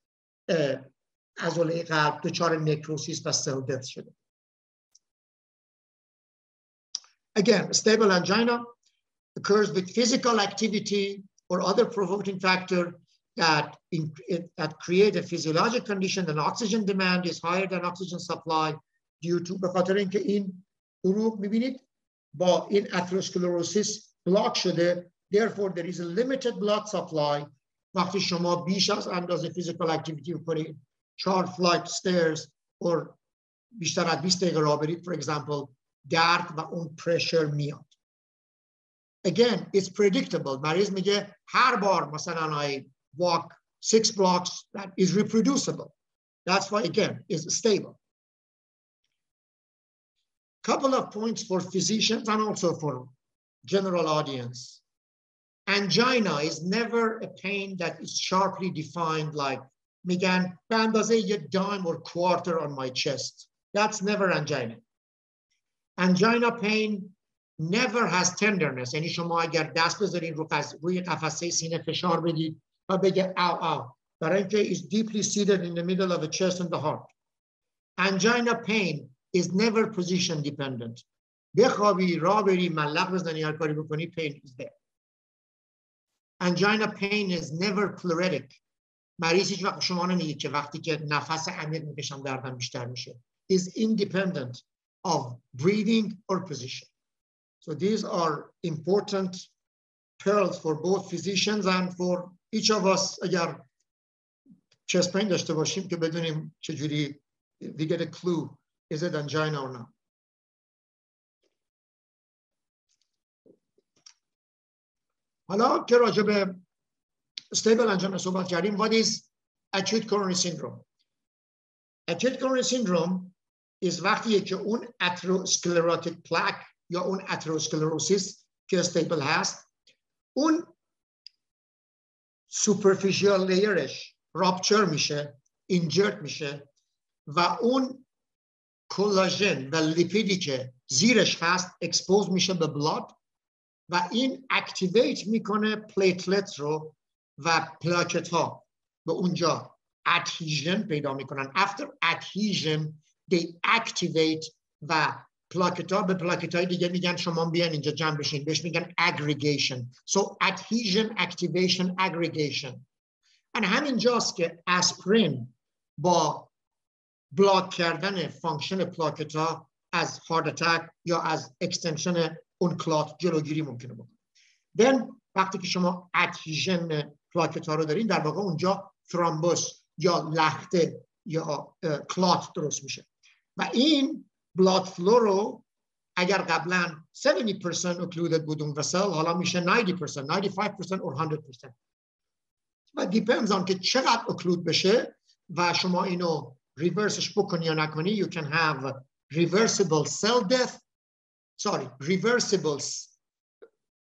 Speaker 2: عضله قلب دچار نکروسیس و سل دث شده. Again, stable angina occurs with physical activity or other provoking factor that, in, that create a physiologic condition and oxygen demand is higher than oxygen supply due to به خاطر اینکه این عروق میبینید با این atherosclerosis block شده therefore there is a limited blood supply وقتی شما بیش از اندازه physical activity کنید چهار flight stairs or بیشتر از 20 دقیقه راه برید for example درد و اون پرشر میاد again it's predictable مریض میگه هر بار مثلا I walk six blocks that is reproducible that's why again is stable couple of points for physicians and also for general audience angina is never a pain that is sharply defined like میگن به اندازه یه dime or quarter on my chest that's never angina angina pain never has tenderness یعنی شما اگر دست بذارین رو روی قفسه سینه فشار بدید و بگه او او برای اینکه is deeply seated in the middle of the chest and the heart angina pain is never position dependent بخوابی را بری ملق بزنی هر کاری بکنی pain is there angina pain is never pleuritic مریض هیچ وقت شما نمیگه که وقتی که نفس عمیق میکشم دردم بیشتر میشه is independent of breathing or position. So these are important pearls for both physicians and for each of us اگر chest pain داشته باشیم که بدونیم چجوری we get a clue is it angina or not. حالا که راجع به stable angina صحبت کردیم what is acute coronary syndrome acute coronary syndrome is وقتیه که اون اتروسکلراتیک پلاک یا اون اتروسکلروسیس که استیبل هست اون سوپرفیشیال لیرش راپچر میشه اینجرت میشه و اون کلاژن و لیپیدی که زیرش هست اکسپوز میشه به بلاد و این اکتیویت می‌کنه پلیتلت رو و پلاکت ها به اونجا ادهیژن پیدا می‌کنن. After adhesion they activate و پلاکت ها به پلاکت های دیگه میگن شما بیان اینجا جمع بشین. بهش میگن aggregation. So adhesion activation aggregation. And همینجاست که اسپرین با بلاک کردن فانکشن پلاکت ها از هارد اتک یا از اکستنشن اون کلات جلوگیری ممکنه بکنه. Then وقتی که شما ادهیژن پلاکت ها رو دارین در واقع اونجا ترومبوس یا لخته یا کلات درست میشه. و این بلاد فلو رو اگر قبلا 70% occluded بود اون وسل حالا میشه 90% 95% or 100% و depends on که چقدر occlude بشه و شما اینو ریورسش بکنی یا نکنی you can have reversible cell death sorry reversible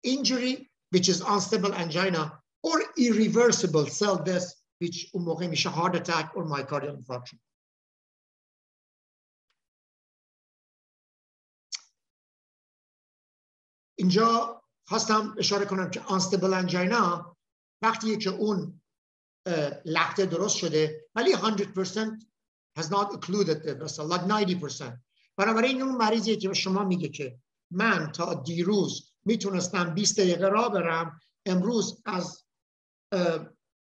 Speaker 2: injury which is unstable angina or irreversible cell death which اون موقع میشه heart attack or myocardial infarction اینجا خواستم اشاره کنم که آنستبل انجینا وقتی که اون لخته درست شده ولی 100% has not occluded the vessel like 90% بنابراین اون مریضیه که شما میگه که من تا دیروز می‌تونستم 20 دقیقه راه برم امروز از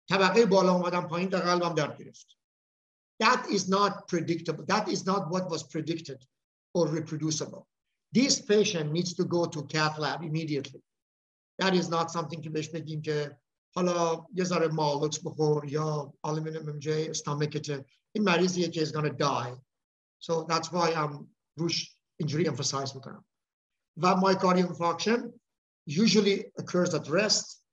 Speaker 2: طبقه بالا اومدم پایین در قلبم درد گرفت that is not predictable. That is not what was predicted or reproducible. This patient needs to go to cath lab immediately. That is not something که بهش بگیم که حالا یه ذره مالوکس بخور یا aluminum MJ stomachته این مریضیه که is gonna die. So that's why I'm روش injury emphasize میکنم. و myocardial infarction usually occurs at rest.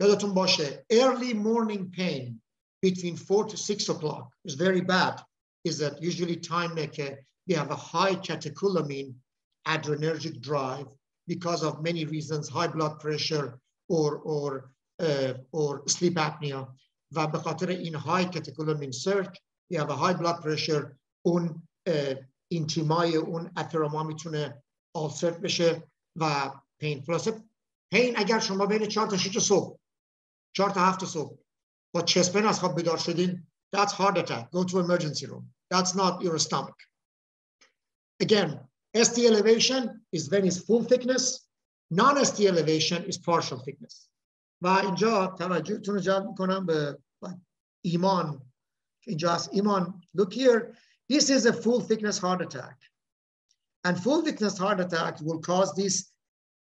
Speaker 2: یادتون باشه early morning pain between four to six o'clock is very bad. Is that usually time maker we have a high catecholamine adrenergic drive because of many reasons, high blood pressure or or uh, or sleep apnea. و به خاطر این high catecholamine surge we have a high blood pressure اون uh, اینتیمای اون اتروما میتونه آلسرت بشه و پین خلاصه پین اگر شما بین 4 تا 6 صبح 4 تا 7 صبح با چسپن از خواب بیدار شدین that's heart attack go to emergency room that's not your stomach again ST elevation is when it's full thickness non-ST elevation is partial thickness و اینجا توجهتون رو جلب میکنم به ایمان اینجا هست ایمان look here this is a full thickness heart attack and full thickness heart attack will cause this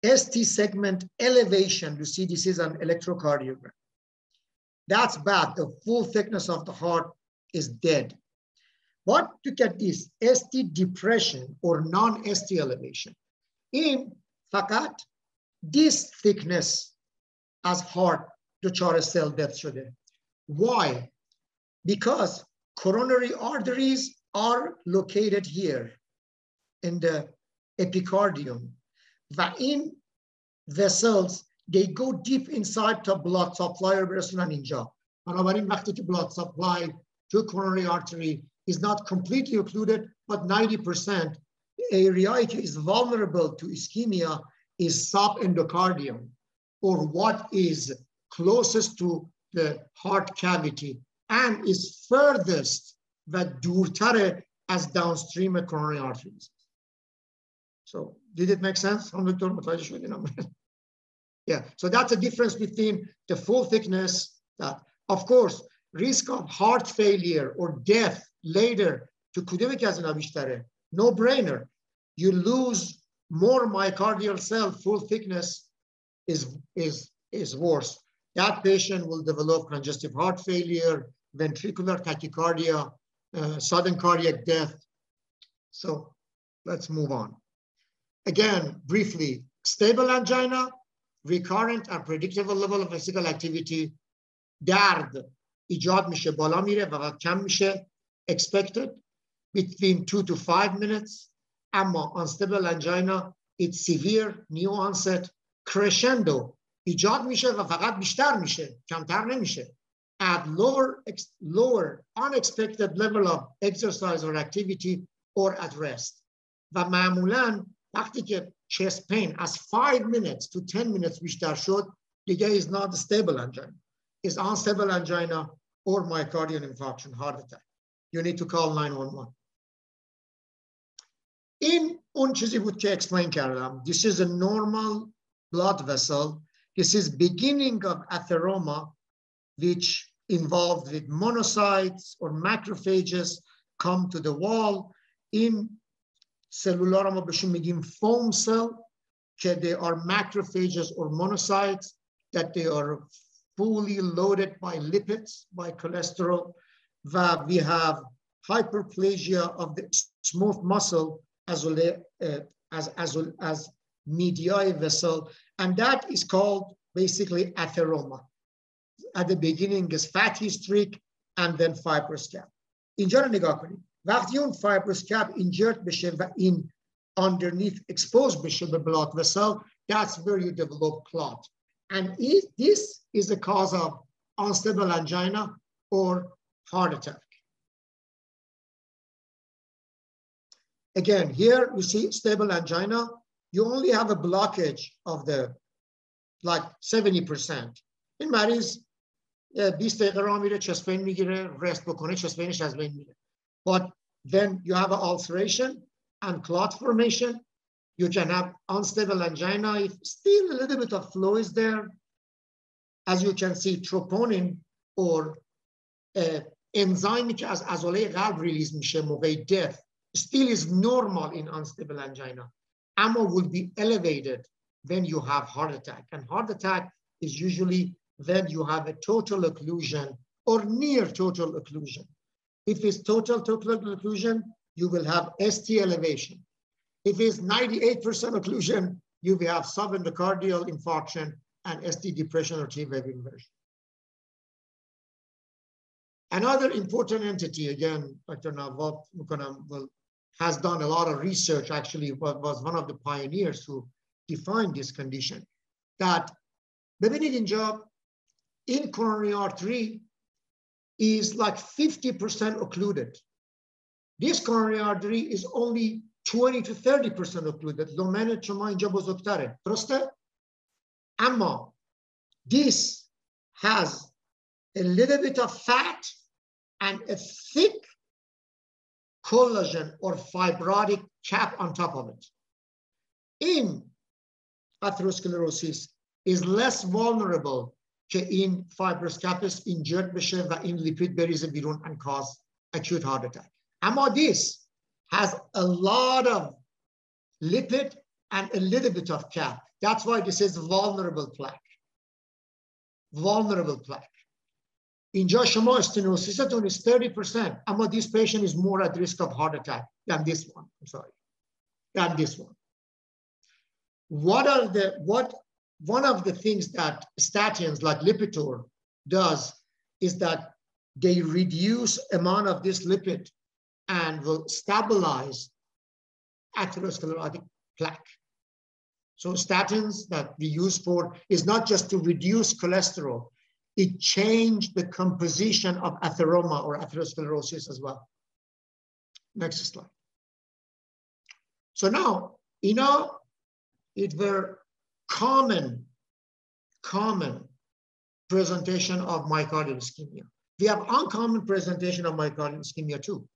Speaker 2: ST segment elevation. You see, this is an electrocardiogram. That's bad. The full thickness of the heart is dead. What to get this ST depression or non-ST elevation? In fakat, this thickness as heart دچار cell death شده. Why? Because coronary arteries are located here in the epicardium. و این vessels they go deep inside to blood supply رو برسونن اینجا بنابراین وقتی که blood supply to coronary artery is not completely occluded, but 90%. Aoraica is vulnerable to ischemia is subendocardium, or what is closest to the heart cavity and is furthest that durtare as downstream coronary arteries. So did it make sense? yeah, so that's the difference between the full thickness that, of course, risk of heart failure or death later to کدومی که از no brainer you lose more myocardial cell full thickness is is is worse that patient will develop congestive heart failure ventricular tachycardia uh, sudden cardiac death so let's move on Again, briefly, stable angina, recurrent and predictable level of physical activity, درد ایجاد میشه بالا میره و کم میشه expected between two to five minutes اما unstable angina it's severe new onset crescendo ایجاد میشه و فقط بیشتر میشه کمتر نمیشه at lower lower unexpected level of exercise or activity or at rest و معمولا وقتی که chest pain از 5 minutes to 10 minutes بیشتر شد دیگه is not stable angina is unstable angina or myocardial infarction heart attack you need to call 911 این اون چیزی بود که explain کردم this is a normal blood vessel this is beginning of atheroma which involved with monocytes or macrophages come to the wall in سلولار ما بهشون میگیم foam cell که they are macrophages or monocytes that they are fully loaded by lipids, by cholesterol. و we have hyperplasia of the smooth muscle as well uh, as, as, well as medial vessel. And that is called basically atheroma. At the beginning is fatty streak and then fibrous cap. اینجا رو نگاه کنید. وقتی اون fibrous cap injured بشه و این underneath exposed bishop the blood vessel, that's where you develop clot. And it, this is the cause of unstable angina or heart attack. Again, here you see stable angina. You only have a blockage of the like 70%. این مریض 20 دقیقه را میره چسبین میگیره رست بکنه چسبینش از بین میره but then you have an ulceration and clot formation. You can have unstable angina if still a little bit of flow is there. As you can see, troponin or uh, انزایمی که از عضله قلب ریلیز میشه موقع death still is normal in unstable angina اما will be elevated when you have heart attack and heart attack is usually when you have a total occlusion or near total occlusion if it's total total occlusion you will have ST elevation if it's 98% occlusion you will have subendocardial infarction and ST depression or T-wave inversion Another important entity, again, Dr. Nawab will, has done a lot of research, actually was one of the pioneers who defined this condition, that ببینید اینجا in coronary artery is like 50% occluded. This coronary artery is only 20 to 30% occluded. لومن شما اینجا بزرگتره. درسته؟ اما this has a little bit of fat and a thick collagen or fibrotic cap on top of it. In atherosclerosis is less vulnerable که این fibrous capus injured بشه و این lipid بریزه بیرون and cause acute heart attack. اما this has a lot of lipid and a little bit of cap. That's why this is vulnerable plaque. Vulnerable plaque. اینجا شما stenosis is 30%, اما this patient is more at risk of heart attack than this one, I'm sorry, than this one. What are the, what, one of the things that statins like Lipitor does is that they reduce amount of this lipid and will stabilize atherosclerotic plaque. So statins that we use for is not just to reduce cholesterol, it changed the composition of atheroma or atherosclerosis as well. Next slide. So now, you know, it were common, common presentation of myocardial ischemia. We have uncommon presentation of myocardial ischemia too.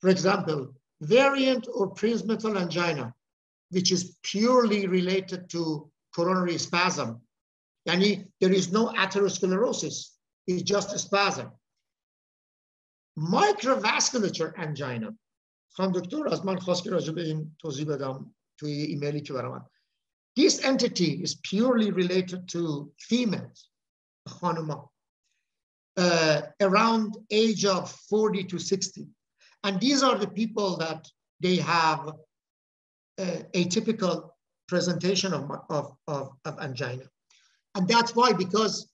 Speaker 2: For example, variant or Prinzmetal angina, which is purely related to coronary spasm Yani there is no atherosclerosis, it's just a spasm. Microvasculature angina. خانم دکتر از من خواست که راجع به این توضیح بدم توی ایمیلی که برام This entity is purely related to females, خانما, uh, around age of 40 to 60. And these are the people that they have uh, a typical presentation of, of, of, of angina. And that's why because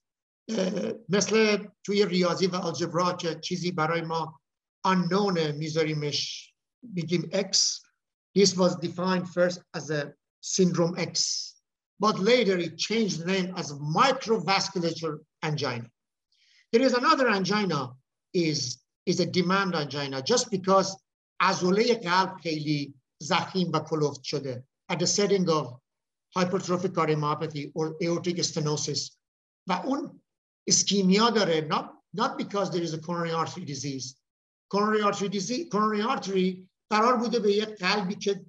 Speaker 2: مثل توی ریاضی و آلجبرا که چیزی برای ما unknown میذاریمش بگیم X this was defined first as a syndrome X but later it changed the name as microvasculature angina there is another angina is is a demand angina just because عضله قلب خیلی زخیم و کلفت شده at the setting of hypertrophic cardiomyopathy or aortic stenosis و اون ischemia داره not, not because there is a coronary artery disease coronary artery disease coronary artery قرار بوده به یک قلبی که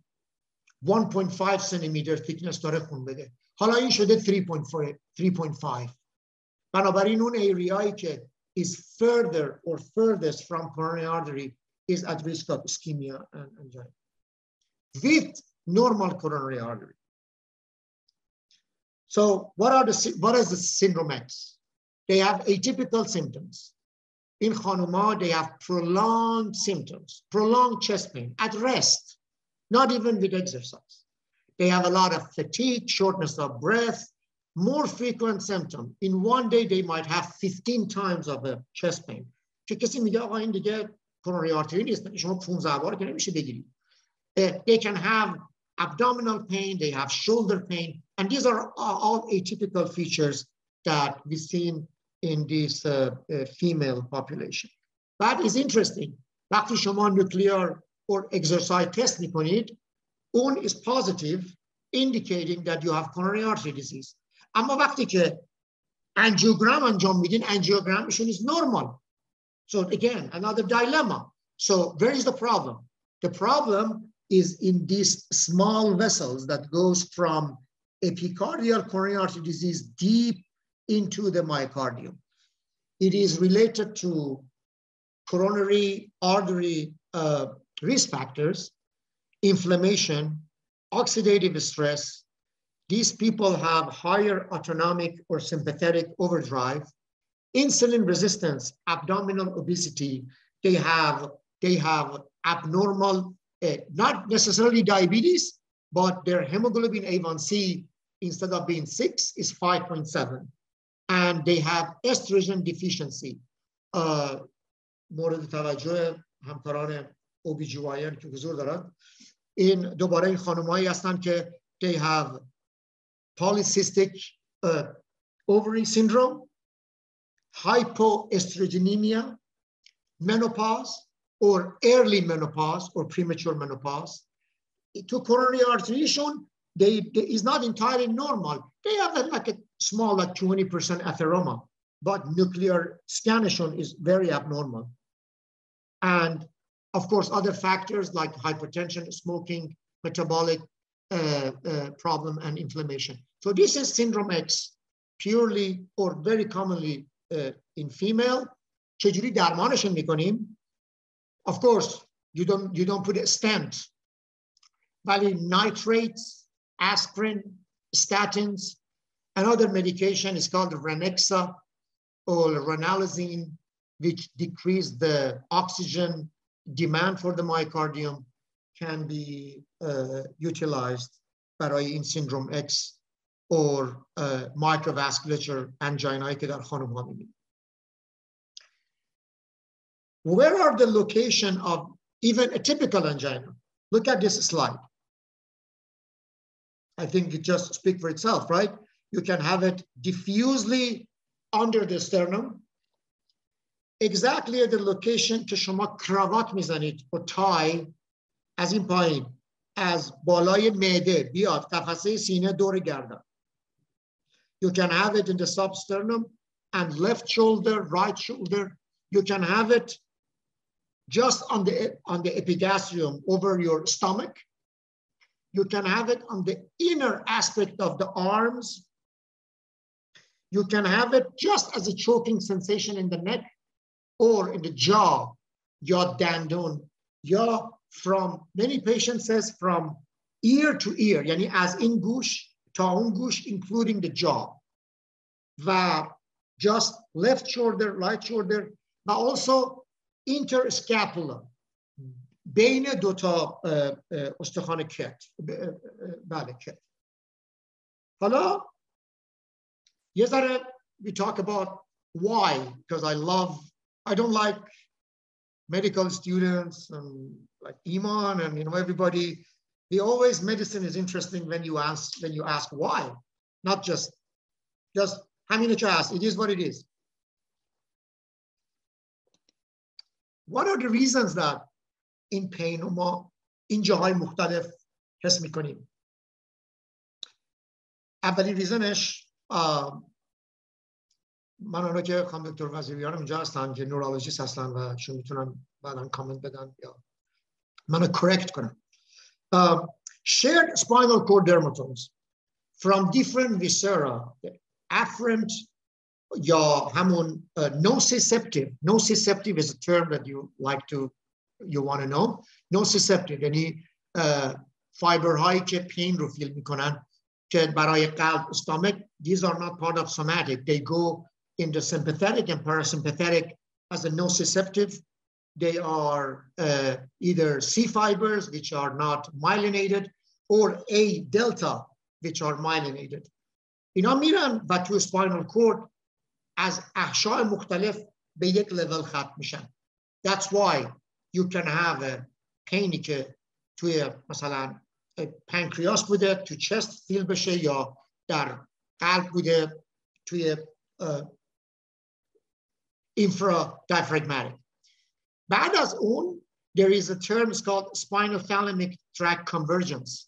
Speaker 2: 1.5 سنتیمتر thickness داره خون بده حالا این شده 3.5 بنابراین اون ایریایی که is further or furthest from coronary artery is at risk of ischemia and angina with normal coronary artery so what are the what is the syndrome X? They have atypical symptoms. In Khanuma, they have prolonged symptoms, prolonged chest pain at rest, not even with exercise. They have a lot of fatigue, shortness of breath, more frequent symptom. In one day, they might have 15 times of a chest pain. They can have abdominal pain, they have shoulder pain, and these are all atypical features that we've seen in this uh, uh, female population. That is interesting. وقتی شما nuclear or exercise test میکنید, اون is positive, indicating that you have coronary artery disease. اما وقتی که angiogram انجام میدین, angiogramation is normal. So again, another dilemma. So where is the problem? The problem is in these small vessels that goes from epicardial coronary artery disease deep into the myocardium. it is related to coronary artery uh, risk factors, inflammation, oxidative stress. These people have higher autonomic or sympathetic overdrive, insulin resistance, abdominal obesity. They have, they have abnormal, uh, not necessarily diabetes, but their hemoglobin A1C instead of being six is 5.7. And they have estrogen deficiency. Uh, مورد توجه همکاران OBGYN که حضور دارن این دوباره این خانمهایی هستن که they have polycystic uh, ovary syndrome, hypoestrogenemia, menopause, or early menopause or premature menopause. To coronary arterytion, they, they is not entirely normal. They have a, like a small, like 20% atheroma, but nuclear scannation is very abnormal. And of course, other factors like hypertension, smoking, metabolic uh, uh, problem, and inflammation. So this is syndrome X, purely or very commonly uh, in female. چجوری درمانشون میکنیم؟ Of course, you don't, you don't put a stent. ولی nitrates, aspirin, statins. Another medication is called Ranexa or ranolazine, which decrease the oxygen demand for the myocardium can be uh, utilized برای این سندروم X or uh, microvasculature angina که در خانم ها Where are the location of even a typical angina? Look at this slide. I think it just speaks for itself, right? You can have it diffusely under the sternum, exactly at the location که شما کراوات میزنید با تای از این پایین از بالای معده بیاد قفسه سینه دور گردن You can have it in the substernum and left shoulder, right shoulder. You can have it just on the, on the epigastrium over your stomach. you can have it on the inner aspect of the arms. You can have it just as a choking sensation in the neck or in the jaw, your dandon, your from many patients says from ear to ear, yani as in gush, ta gush, including the jaw. Va just left shoulder, right shoulder, but also interscapular. بین دو تا استخوان کت بله کت حالا یه ذره we talk about why because I love I don't like medical students and like Iman and you know everybody. The always medicine is interesting when you ask when you ask why, not just just having ask. It is what it is. What are the reasons that in pain ما این جاهای مختلف حس می‌کنیم؟ اولین ریزنش من اونا که خانم دکتر وزیریان اینجا هستن که نورولوژیست هستن و شون می‌تونن بعدا کامنت بدن یا منو کرکت uh, shared spinal cord dermatomes from different viscera afferent یا همون uh, nociceptive nociceptive is a term that you like to you want to know nociceptive یعنی uh, فایبر هایی که پین رو فیل میکنن که برای قلب stomach these are not part of somatic they go in the sympathetic and parasympathetic as a nociceptive. They are uh, either C fibers, which are not myelinated, or A delta, which are myelinated. اینا میرن و تو spinal cord از احشاء مختلف به یک level ختم میشن. That's why you can have a pain که توی مثلا پنکریاس بوده تو چست فیل بشه یا در قلب بوده توی infradiaphragmatic. بعد از اون, there is a term called spinothalamic tract convergence.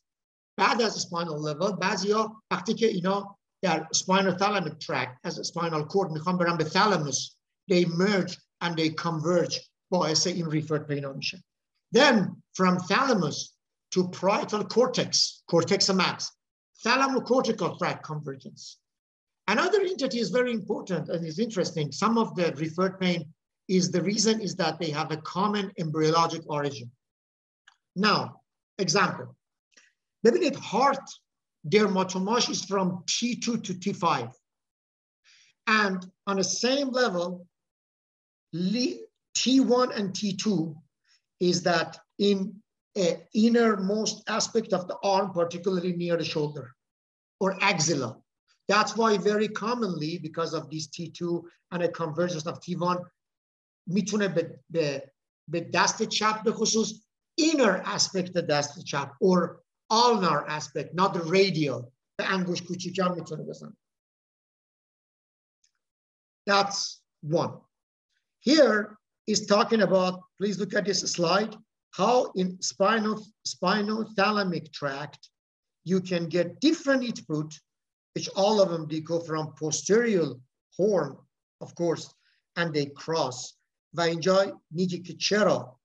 Speaker 2: بعد از spinal level, بعضیا وقتی که اینا در spinothalamic tract as a spinal cord میخوان برن به thalamus, they merge and they converge باعث این referred پیدا میشه. Then from thalamus to parietal cortex, cortex max, thalamocortical tract convergence. Another entity is very important and is interesting. Some of the referred pain is the reason is that they have a common embryologic origin. Now, example. ببینید heart dermatomas is from T2 to T5. And on the same level, T1 and T2 is that in a innermost aspect of the arm, particularly near the shoulder or axilla. That's why very commonly, because of these T2 and a convergence of T1, میتونه به, به, به دست چپ به خصوص inner aspect دست چپ or ulnar aspect, not the radial. به انگوش کوچیک هم میتونه بزنه. That's one. Here is talking about, please look at this slide, how in spinal, spinothalamic tract, you can get different input, which all of them, they go from posterior horn, of course, and they cross. و اینجا میگه که چرا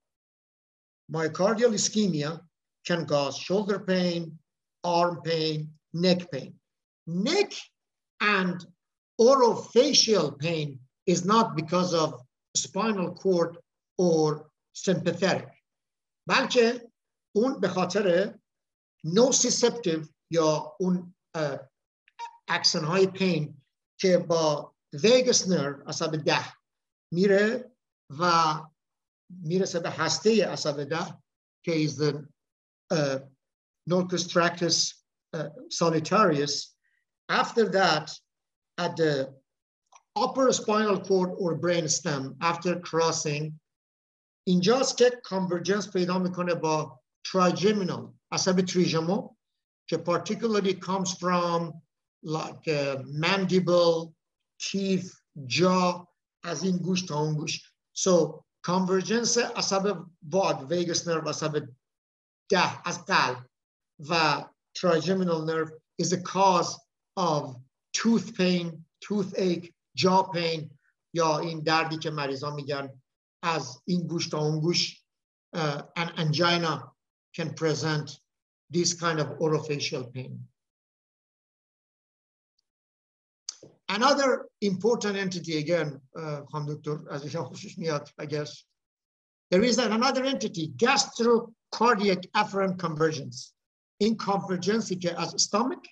Speaker 2: myocardial ischemia can cause shoulder pain, arm pain, neck pain. Neck and orofacial pain is not because of spinal cord or sympathetic. بلکه اون به خاطر nociceptive یا اون اکسن های پین که با ویگس نرو عصب ده میره و می‌رسه به هسته عصب ده که is the uh, Nulcus tractus uh, solitarius. After that, at the upper spinal cord or brain stem, after crossing, اینجاست که کانورجنس پیدا میکنه با trigeminal عصب تریژمو که particularly comes from like uh, mandible, teeth, jaw از این گوش تا اون گوش. So convergence عصب واد, vagus nerve عصب ده از قلب و trigeminal nerve is a cause of tooth pain, toothache, jaw pain یا این دردی که مریضا میگن از این گوش تا اون گوش uh, an angina can present this kind of orofacial pain. Another important entity again, uh, as I guess, there is another entity, gastrocardiac afferent convergence. این convergence که از stomach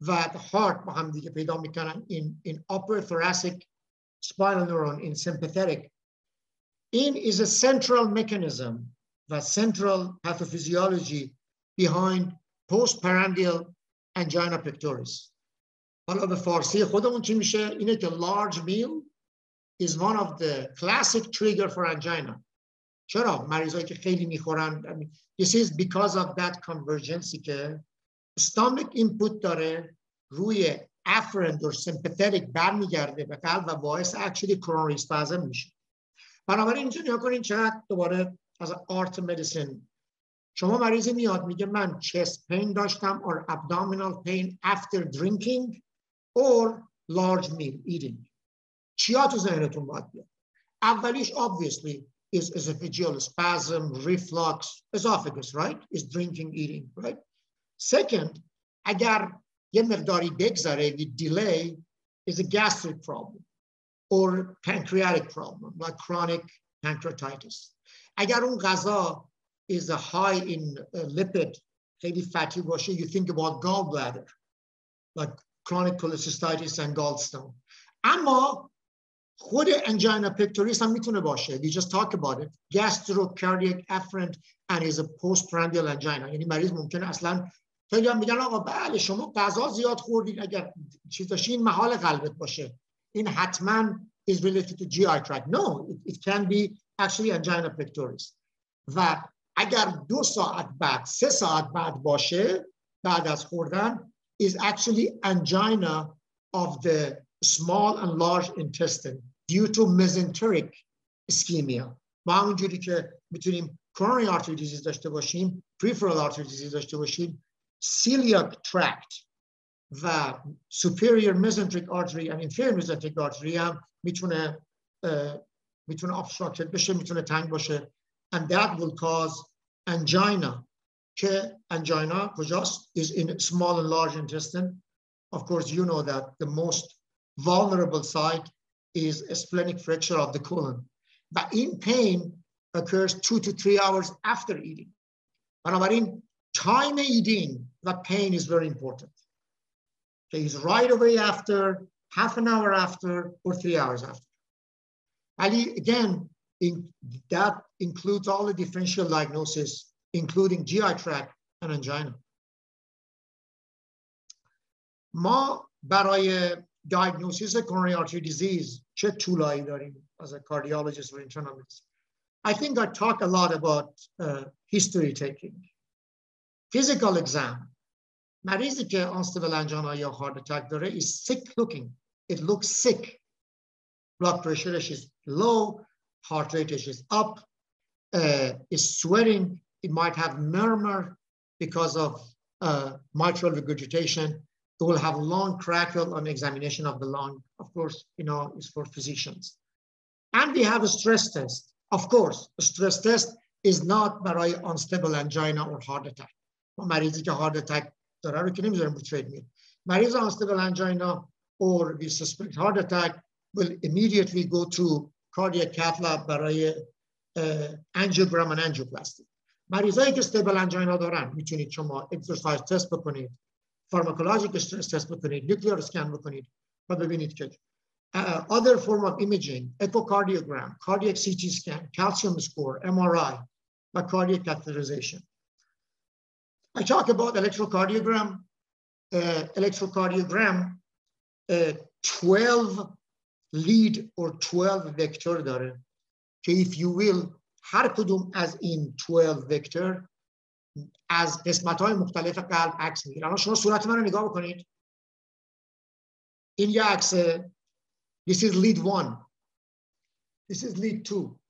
Speaker 2: و heart با هم دیگه پیدا میکنن in, in upper thoracic spinal neuron in sympathetic in is a central mechanism, the central pathophysiology behind postprandial angina pectoris. حالا به فارسی خودمون چی میشه؟ اینه که large meal is one of the classic trigger for angina. چرا؟ مریضایی که خیلی میخورن I mean, this is because of that convergence که stomach input داره روی afferent or sympathetic برمیگرده به قلب و باعث actually coronary spasm میشه. بنابراین اینجا نیا کنین چقدر دوباره از آرت مدیسین شما مریضی میاد میگه من چست پین داشتم or abdominal pain after drinking or large meal eating چیا تو ذهنتون باید بیاد اولیش obviously is esophageal spasm, reflux, esophagus, right? Is drinking, eating, right? Second, اگر یه مقداری بگذره with delay is a gastric problem or pancreatic problem like chronic pancreatitis. Agar un غذا is a high in uh, lipid, خیلی fatty باشه, you think about gallbladder, like chronic cholecystitis and gallstone. اما خود angina pectoris هم میتونه باشه. We just talk about it. Gastrocardiac afferent and is a postprandial angina. یعنی مریض ممکنه اصلا خیلی هم میگن آقا بله شما غذا زیاد خوردید اگر چیز داشتین محال قلبت باشه. in حتما is related to GI tract. No, it, it can be actually angina pectoris. و اگر دو ساعت بعد سه ساعت بعد باشه بعد از خوردن is actually angina of the small and large intestine due to mesenteric ischemia. ما همونجوری که می‌تونیم coronary artery disease داشته باشیم peripheral artery disease داشته باشیم celiac tract و superior mesenteric artery and inferior mesenteric artery هم میتونه میتونه obstructed بشه میتونه تنگ باشه and that will cause angina. که angina کجاست is in small and large intestine. Of course you know that the most vulnerable site is splenic flexure of the colon. But in pain occurs two to three hours after eating. بنابراین time eating that pain is very important. Okay, it's right away after, half an hour after, or three hours after. And again, in, that includes all the differential diagnosis, including GI tract and angina. ما برای diagnosis coronary artery disease چه طولایی داریم as a cardiologist or internal medicine. I think I talk a lot about uh, history taking. Physical exam. مریضی که آنستبل انجانا یا هارت اتک داره is sick looking. It looks sick. Blood pressure is low, heart rate is up, uh, is sweating. It might have murmur because of uh, mitral regurgitation. It will have lung crackle on examination of the lung. Of course, you know, is for physicians. And we have a stress test. Of course, a stress test is not برای unstable angina or heart attack. مریضی که هارد تک داره رو که نمی‌ذاره بود فید مید مریض آنستبل انجاینا اور وی هارد تک بل امیدیت وی گو تو کاردیا کات لاب برای انجیو برام ان انجیو بلاستی که ستیبل انجاینا دارن می‌تونید شما اگزرسایز تست بکنید فارماکولوژیک استرس تست بکنید نیکلیار سکن بکنید و ببینید که Uh, other form of imaging, echocardiogram, cardiac CT scan, calcium score, MRI, but cardiac catheterization. I talk about electrocardiogram uh, electrocardiogram uh, 12 lead or 12 vector داره که if you will هر کدوم از این 12 وکتور از قسمت های مختلف قلب عکس میگیره الان شما صورت من رو نگاه بکنید این یه عکس this is lead 1 this is lead 2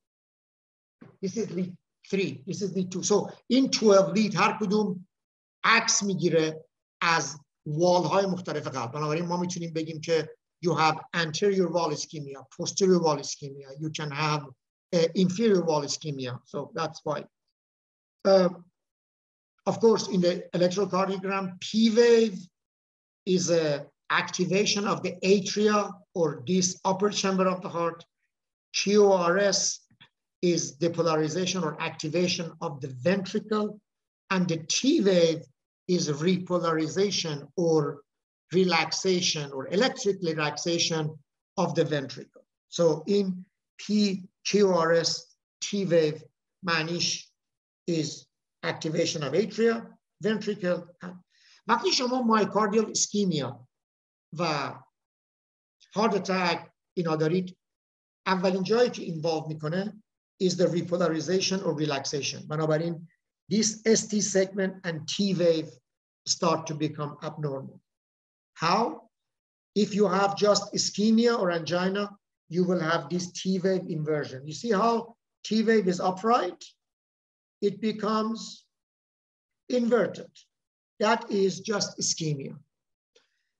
Speaker 2: this is lead 3 this is lead 2 so این 12 lead هر کدوم عکس میگیره از وال های مختلف قلب بنابراین ما میتونیم بگیم که you have anterior wall ischemia posterior wall ischemia you can have uh, inferior wall ischemia. So that's why. Uh, of course, in the electrocardiogram, P wave is a activation of the atria or this upper chamber of the heart. QRS is depolarization or activation of the ventricle. And the T wave is repolarization or relaxation or electric relaxation of the ventricle. So in P QRS T wave معنیش is activation of atria, ventricle. وقتی شما myocardial ischemia و heart attack اینا دارید اولین جایی که involve میکنه is the repolarization or relaxation. بنابراین this ST segment and T wave start to become abnormal. How? If you have just ischemia or angina, you will have this T wave inversion. You see how T wave is upright? It becomes inverted. That is just ischemia.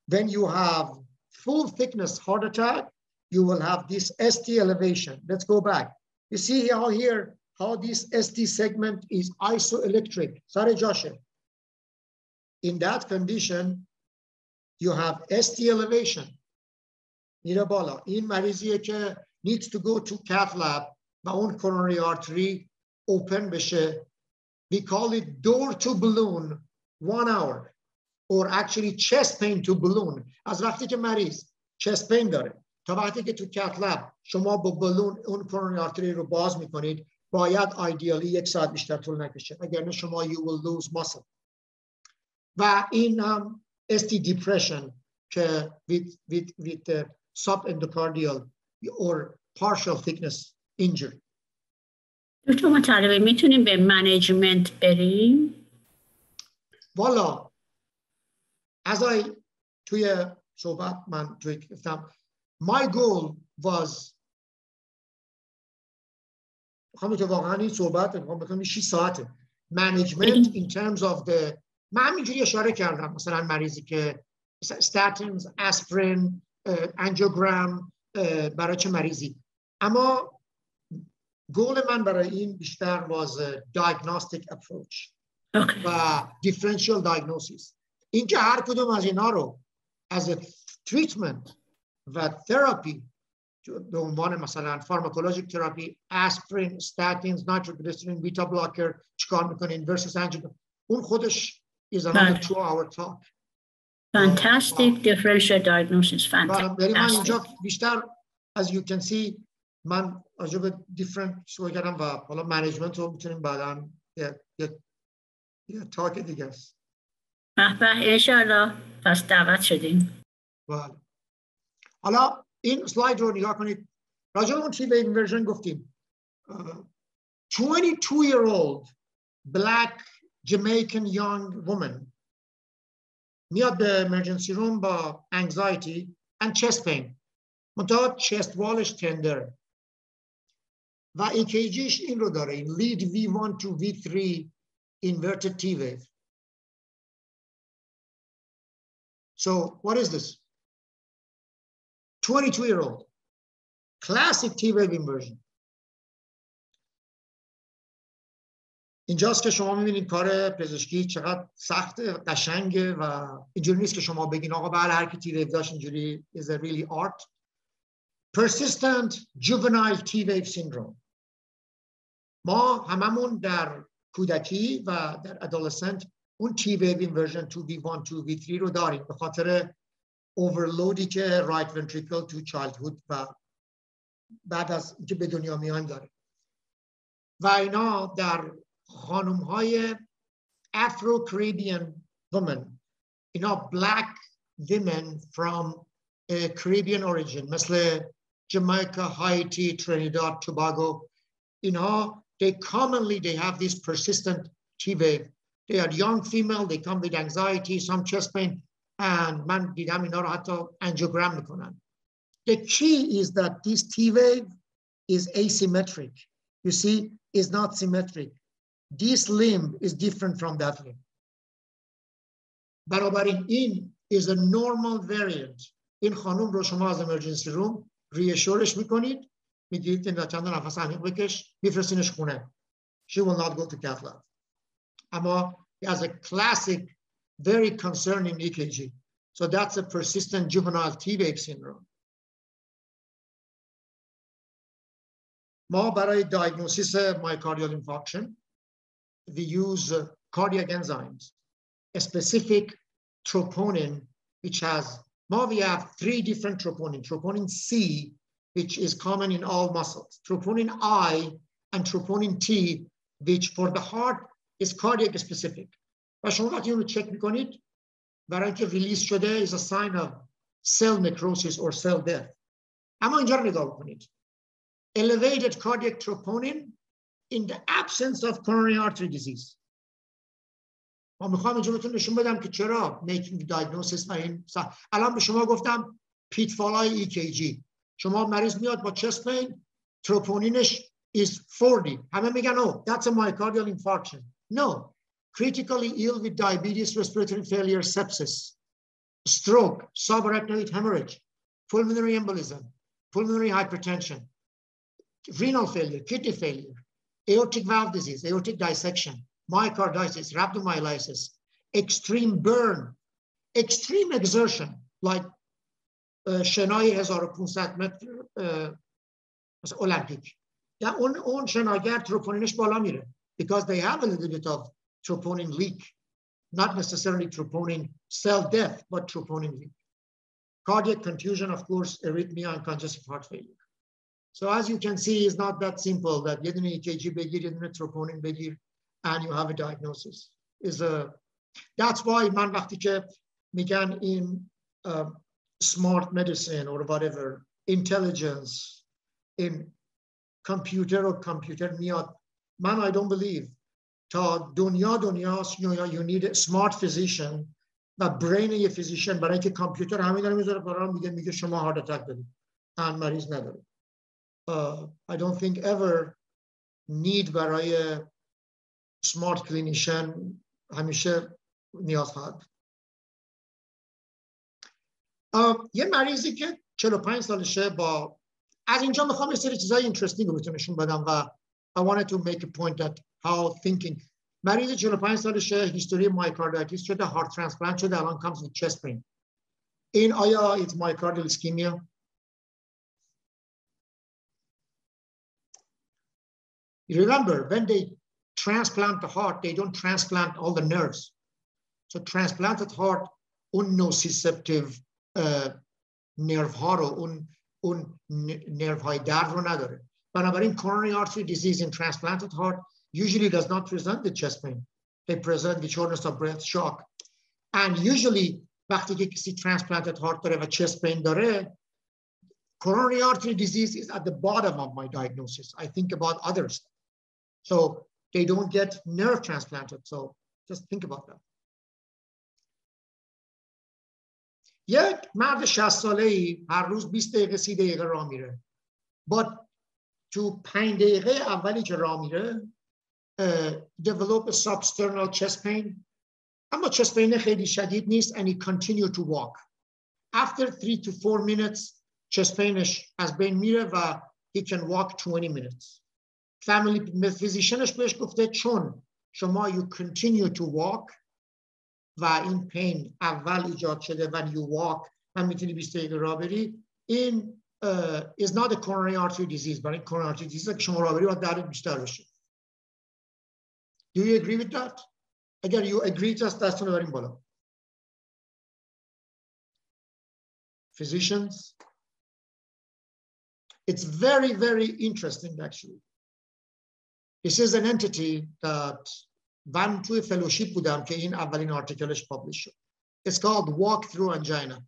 Speaker 2: When you have full thickness heart attack, you will have this ST elevation. Let's go back. You see how here, how this ST segment is isoelectric. Sorry, Josh. In that condition, you have ST elevation. میره بالا این مریضیه که needs to go to cath lab و اون coronary artery open بشه we call it door to balloon one hour or actually chest pain to balloon از وقتی که مریض chest pain داره تا وقتی که تو کت لب شما با بلون اون coronary artery رو باز میکنید باید ایدیالی یک ساعت بیشتر طول نکشه اگر نه شما you will lose muscle و این هم ST depression که with, with, with uh, subendocardial or partial thickness injury.
Speaker 1: دکتر مطلبه می‌تونیم به منیجمنت بریم؟
Speaker 2: والا از I توی صحبت من توی گفتم my goal was می‌خوام که واقعا این صحبت می‌خوام بکنم 6 ساعته. Management in terms of the من همینجوری اشاره کردم مثلا مریضی که statins, aspirin, انجیوگرام برای چه مریضی. اما گول من برای این بیشتر was diagnostic approach okay. و differential diagnosis. اینکه هر کدوم از اینا رو a treatment و therapy به عنوان مثلا فارماکولوژیک تراپی اسپرین استاتینز نایتروگلیسرین بیتا بلاکر چیکار می‌کنه اینورسس انجیو اون خودش is another two hour talk.
Speaker 1: Fantastic differential diagnosis. fantastic
Speaker 2: من اینجا بیشتر as you can see من راجع به different شروع کردم و حالا منیجمنت رو می‌تونیم بعدا یه, یه, تاک دیگه است.
Speaker 1: به به انشاءالله. پس دعوت شدیم.
Speaker 2: بله. حالا این سلاید رو نگاه کنید راجع اون تی ویو ورژن گفتیم 22 year old black Jamaican young woman میاد به emergency room با anxiety and chest pain منتها chest والش تندر و EKGش این رو داره این lead V1 to V3 inverted T wave so what is this 22 year old. Classic T-wave inversion. اینجاست که شما می‌بینید کار پزشکی چقدر سخت قشنگه و اینجوری نیست که شما بگین آقا بله هر کی تی داشت اینجوری is a really art persistent juvenile T-wave syndrome ما هممون در کودکی و در adolescent اون T-wave inversion 2V1 2V3 رو داریم به خاطر اوورلودی که رایت ونتریکل تو چایلدهود و بعد از اینکه به دنیا میان داره و اینا در خانم های افرو کریبیان وومن اینا بلک women from a Caribbean origin مثل Jamaica, Haiti, Trinidad, Tobago اینا they commonly they have this persistent T wave they are young female they come with anxiety some chest pain and من دیدم اینا رو حتی انجیوگرام می‌کنن the key is that this T wave is asymmetric you see is not symmetric this limb is different from that limb بنابراین این is a normal variant این خانم رو شما از emergency room ریشورش می‌کنید میگید این چند نفس عمیق بکش میفرستینش خونه she will not go to cath lab اما as a classic very concerning EKG. So that's a persistent juvenile T-wave syndrome. ما برای diagnosis myocardial infarction, we use cardiac enzymes, a specific troponin, which has, now we have three different troponin, troponin C, which is common in all muscles, troponin I, and troponin T, which for the heart is cardiac specific. و شما وقتی اون رو چک می‌کنید برای اینکه ریلیز شده is a sign of cell necrosis or cell death اما اینجا رو نگاه بکنید elevated cardiac troponin in the absence of coronary artery disease ما می‌خوام اینجا بهتون نشون بدم که چرا making diagnosis و این الان به شما گفتم پیتفال های EKG شما مریض میاد با chest pain تروپونینش is 40 همه میگن oh that's a myocardial infarction no critically ill with diabetes, respiratory failure, sepsis, stroke, subarachnoid hemorrhage, pulmonary embolism, pulmonary hypertension, renal failure, kidney failure, aortic valve disease, aortic dissection, myocarditis, rhabdomyolysis, extreme burn, extreme exertion, like شنای 1500 متر مثلا المپیک یا اون اون شناگر تروپونینش بالا میره because they have a little bit of troponin leak, not necessarily troponin cell death, but troponin leak. Cardiac contusion, of course, arrhythmia and congestive heart failure. So as you can see, it's not that simple that you didn't EKG begir, you didn't troponin begir, and you have a diagnosis. Is a that's why man وقتی که میگن in um, smart medicine or whatever, intelligence in computer or computer میاد man I don't believe تا دنیا دنیاست you need a smart physician و برین یه فیزیشن برای اینکه کامپیوتر همین داره می‌ذاره برام میگه میگه شما هارت اتک دارید ان مریض نداره uh, I don't think ever need برای smart clinician همیشه نیاز خواهد uh, یه مریضی که 45 سالشه با از اینجا می‌خوام یه سری چیزای اینترستینگ رو بهتون بدم و I wanted to make a point that how thinking مریض 45 سالشه هیستوری مایکاردایتیس شده هارت ترانسپلانت شده الان comes with chest pain این آیا it's myocardial ischemia Remember, when they transplant the heart, they don't transplant all the nerves. So transplanted heart, un nociceptive uh, nerve ها رو اون اون nerve های درد رو نداره. بنابراین coronary artery disease in transplanted heart usually does not present the chest pain. They present the shortness of breath, shock. And usually وقتی که کسی transplanted heart داره و chest pain داره coronary artery disease is at the bottom of my diagnosis. I think about others. So they don't get nerve transplanted. So just think about that. یک مرد 60 ساله ای هر روز 20 دقیقه 30 دقیقه راه میره. But تو 5 دقیقه اولی که راه میره uh, develop a substernal chest pain اما chest pain خیلی شدید نیست and he continue to walk. After 3 to 4 minutes chest painش از بین میره و he can walk 20 minutes. فامیلی فیزیشنش بهش گفته چون شما you continue to walk و این پین اول ایجاد شده و you walk و می‌تونی 20 دقیقه را بری این uh, is not a coronary artery disease برای coronary artery disease که شما را بری باید درد بیشتر بشه Do you agree with that? اگر you agree just دستون رو بریم بالا Physicians It's very, very interesting actually. This is an entity that من توی فلوشیپ بودم که این اولین آرتیکلش پابلیش شد. It's called walk-through angina.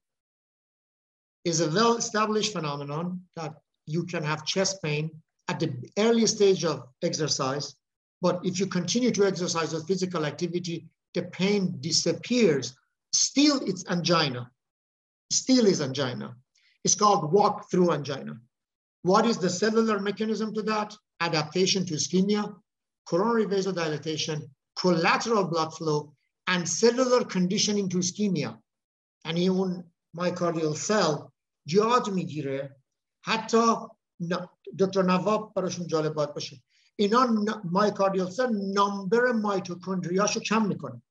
Speaker 2: It's a well-established phenomenon that you can have chest pain at the early stage of exercise, but if you continue to exercise or physical activity, the pain disappears. Still, it's angina. Still is angina. It's called walk-through angina. What is the cellular mechanism to that? adaptation to ischemia, coronary vasodilatation, collateral blood flow, and cellular conditioning to ischemia. And even myocardial cell جهات می‌گیره. حتی دکتر نواب براشون جالب باید باشه. اینا مایکاردیال سل نمبر مایتوکندریاشو کم می‌کنه.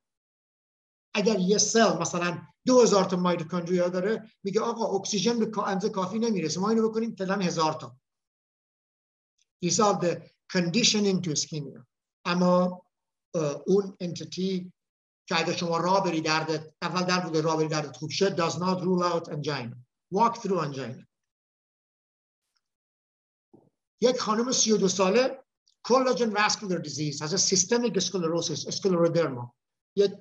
Speaker 2: اگر یه سل مثلا دو هزار تا مایتوکندریا داره میگه آقا اکسیژن به اندازه کافی نمی‌رسه. ما اینو بکنیم فعلا هزار تا. These are the conditioning to ischemia. اما اون entity که اگه شما راه بری دردت اول در بوده راه بری دردت خوب شد does not rule out angina. Walk through angina. یک خانم 32 ساله collagen vascular disease has a systemic sclerosis, scleroderma. یک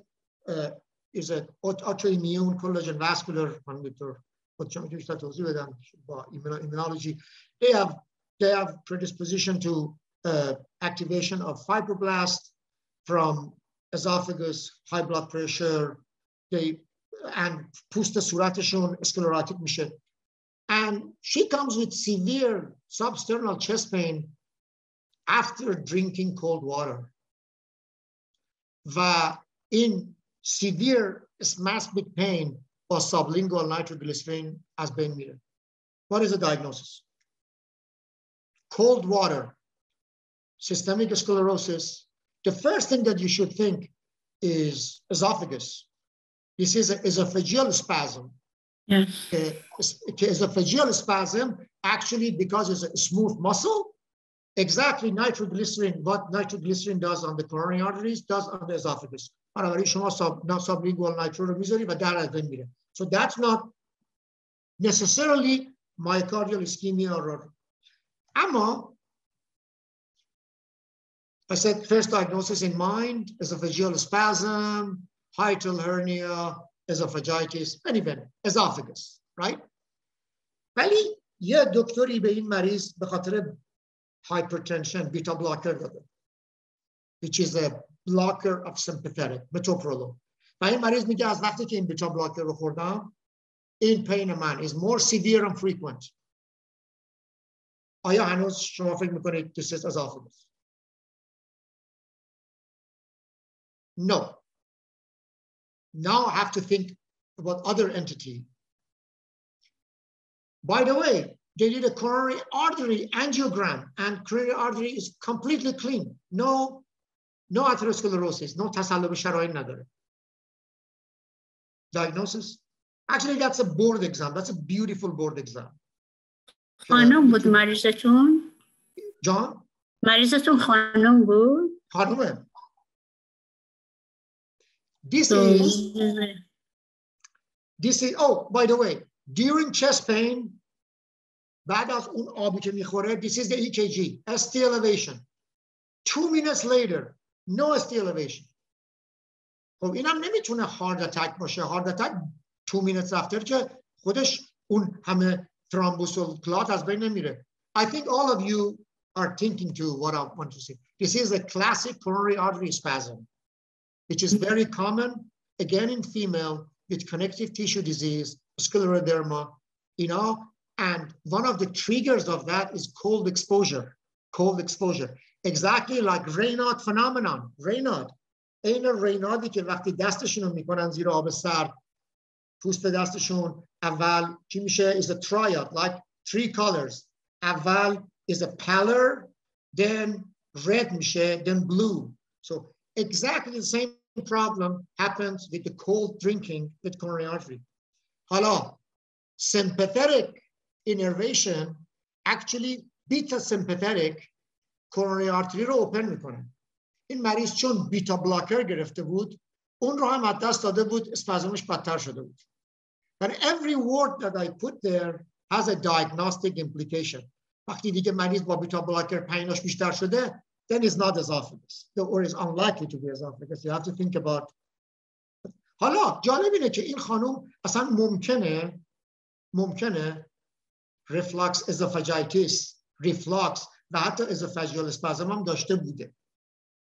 Speaker 2: uh, is a autoimmune collagen vascular من دکتر خودشم که بیشتر توضیح بدم با immunology. They have they have predisposition to uh, activation of fibroblasts from esophagus, high blood pressure, they, and پوست صورتشون sclerotic mission. And she comes with severe substernal chest pain after drinking cold water. Va in severe spasmic pain or sublingual nitroglycerin has been mirrored. What is the diagnosis? cold water, systemic sclerosis, the first thing that you should think is esophagus. This is esophageal spasm.
Speaker 1: Yeah.
Speaker 2: Uh, esophageal spasm, actually, because it's a smooth muscle, exactly nitroglycerin, what nitroglycerin does on the coronary arteries, does on the esophagus. sublingual nitro So that's not necessarily myocardial ischemia or Amma, I said first diagnosis in mind, esophageal spasm, hiatal hernia, esophagitis, and even esophagus, right? ولی یه دکتری به این مریض به خاطر hypertension بیتا بلاکر داده which is a blocker of sympathetic metoprolol و این مریض میگه از وقتی که این بیتا بلاکر رو خوردم این پین من is more severe and frequent آیا هنوز شما فکر میکنید this is esophagus no now I have to think about other entity by the way they did a coronary artery angiogram and coronary artery is completely clean no no atherosclerosis no تصلب شرایین نداره diagnosis Actually, that's a board exam. That's a beautiful board exam.
Speaker 1: خانم بود مریضتون؟
Speaker 2: جان؟
Speaker 1: مریضتون خانم بود؟
Speaker 2: خانومه. This is, this is, oh, by the way, during chest pain, بعد از اون آبی که میخوره this is the EKG ST elevation two minutes later no ST elevation خب اینم نمیتونه هارد اتک باشه هارد اتک two minutes after که خودش اون همه ترامبوسول کلات از بین نمیره I think all of you are thinking to what I want to say. This is a classic coronary artery spasm, which is very common, again in female with connective tissue disease, scleroderma, you know, and one of the triggers of that is cold exposure, cold exposure. Exactly like Raynaud phenomenon, Raynaud. این رینادی که وقتی دستشون رو میکنن زیر آب سرد پوست دستشون اول چی میشه is a triad like three colors اول is a pallor then red میشه then blue so exactly the same problem happens with the cold drinking with coronary artery حالا sympathetic innervation actually beta sympathetic coronary artery رو اوپن می‌کنه این مریض چون بیتا بلاکر گرفته بود اون رو هم دست داده بود اسپازمش بدتر شده بود but every word that I put there has a diagnostic implication وقتی دیگه مریض با بیتا بلاکر پیناش بیشتر شده then it's not esophagus. Or is unlikely to be esophagus. You have to think about حالا جالب اینه که این خانم اصلا ممکنه ممکنه ریفلاکس ازوفاجایتیس ریفلاکس و حتی ازوفاجیال اسپازم هم داشته بوده.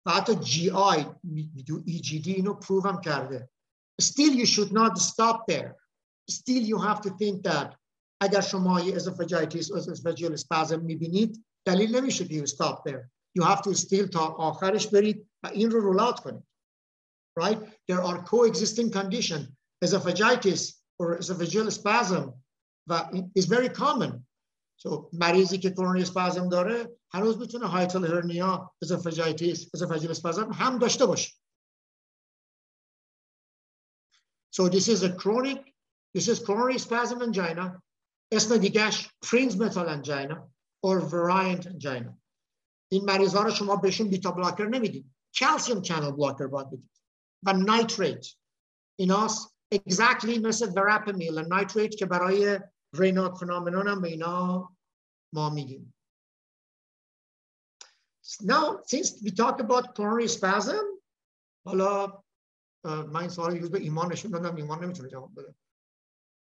Speaker 2: و حتی جی آی دو ای جی دی اینو پروو هم کرده. Still you should not stop there. Still you have to think that اگر شما یه ازوفاجایتیس و ازوفاجیال اسپازم می‌بینید دلیل نمیشه که you stop there. you have to still تا آخرش برید و این رو رول out کنید right there are coexisting conditions esophagitis or esophageal spasm و is very common so مریضی که coronary spasm داره هنوز میتونه هایتل هرنیا esophagitis esophageal spasm هم داشته باشه So this is a chronic, this is coronary spasm angina. اسم دیگهش Prinzmetal angina or variant angina. این مریض رو شما بهشون بیتا بلاکر نمی‌دید calcium channel blocker باید بدید. و nitrate ایناست exactly مثل verapamil و nitrate که برای رینات فنامنون هم به اینا ما میگیم. Now, since we talk about coronary spasm, حالا من این سوال یوز به ایمان نشون دادم ایمان نمی‌تونه جواب بده.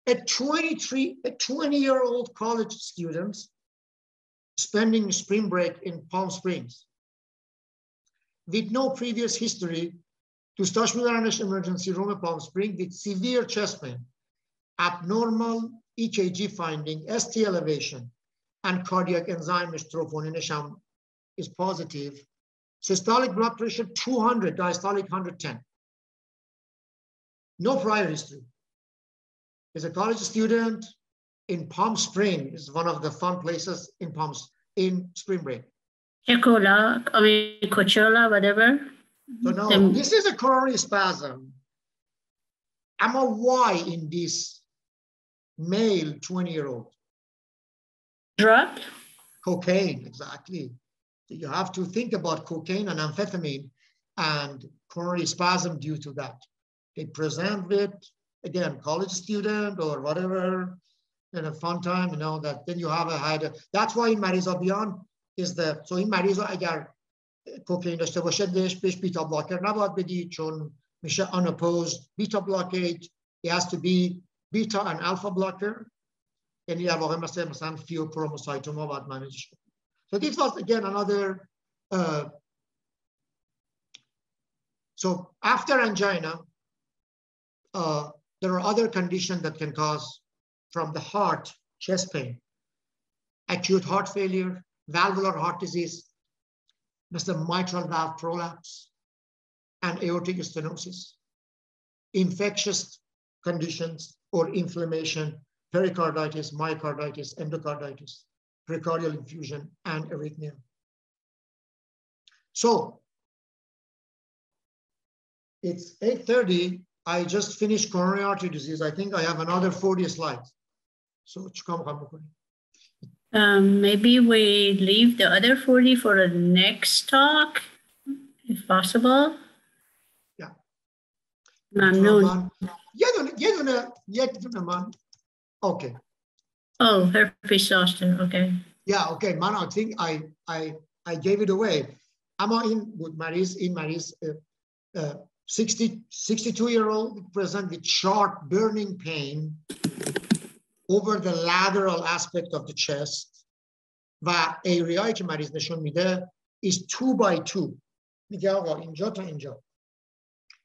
Speaker 2: A 23, a 20 year old college student spending spring break in Palm Springs. With no previous history, to Tustaş Müller emergency room at Palm Springs with severe chest pain, abnormal EKG finding, ST elevation, and cardiac enzyme troponin Isham is positive. Systolic blood pressure 200, diastolic 110. No prior history. Is a college student, in Palm Springs, is one of the fun places in Palm in spring break.
Speaker 1: Ecola, I mean Coachella, whatever.
Speaker 2: So no, this is a coronary spasm. I'm a why in this male 20 year old.
Speaker 1: Drug?
Speaker 2: Cocaine, exactly. So you have to think about cocaine and amphetamine and coronary spasm due to that. They present with, again, college student or whatever, in a fun time, you know, that then you have a high, that's why in Mariza Beyond is the, so in Mariza اگر کوکین داشته باشه بهش بهش بیتا بلاکر نباید بدید چون میشه unopposed beta blockade. It has to be beta and alpha blocker یعنی در واقع مثل مثلا فیوکروموسایتوما باید منیجش So this was again another uh, so after angina, uh, there are other conditions that can cause from the heart chest pain, acute heart failure, valvular heart disease, Mr. mitral valve prolapse, and aortic stenosis, infectious conditions or inflammation, pericarditis, myocarditis, endocarditis, pericardial effusion, and arrhythmia. So it's 8.30. I just finished coronary artery disease. I think I have another 40 slides. So چیکار میخوام بکنیم؟
Speaker 1: Um, maybe we leave the other 40 for the next talk, if possible.
Speaker 2: Yeah.
Speaker 1: ممنون.
Speaker 2: یه دونه یه دونه یک دونه من Okay.
Speaker 1: Oh, herpes zoster. Okay.
Speaker 2: Yeah, okay. Man, I think I I I gave it away. اما این بود مریض این مریض uh, uh, 60, 62 year old present with sharp burning pain over the lateral aspect of the chest و ایریایی که مریض نشون میده is two by two میگه آقا اینجا تا اینجا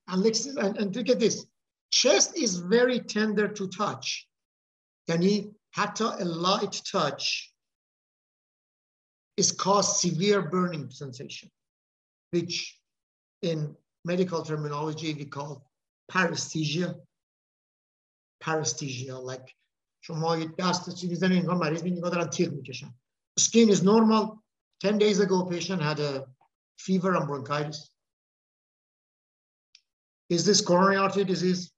Speaker 2: and, let's, and, and look at this chest is very tender to touch یعنی حتی a light touch is cause severe burning sensation which in medical terminology we call paresthesia paresthesia like شما یه دست چی میزنید انگار مریض می نگاه دارن تیغ میکشن skin is normal 10 days ago patient had a fever and bronchitis is this coronary artery disease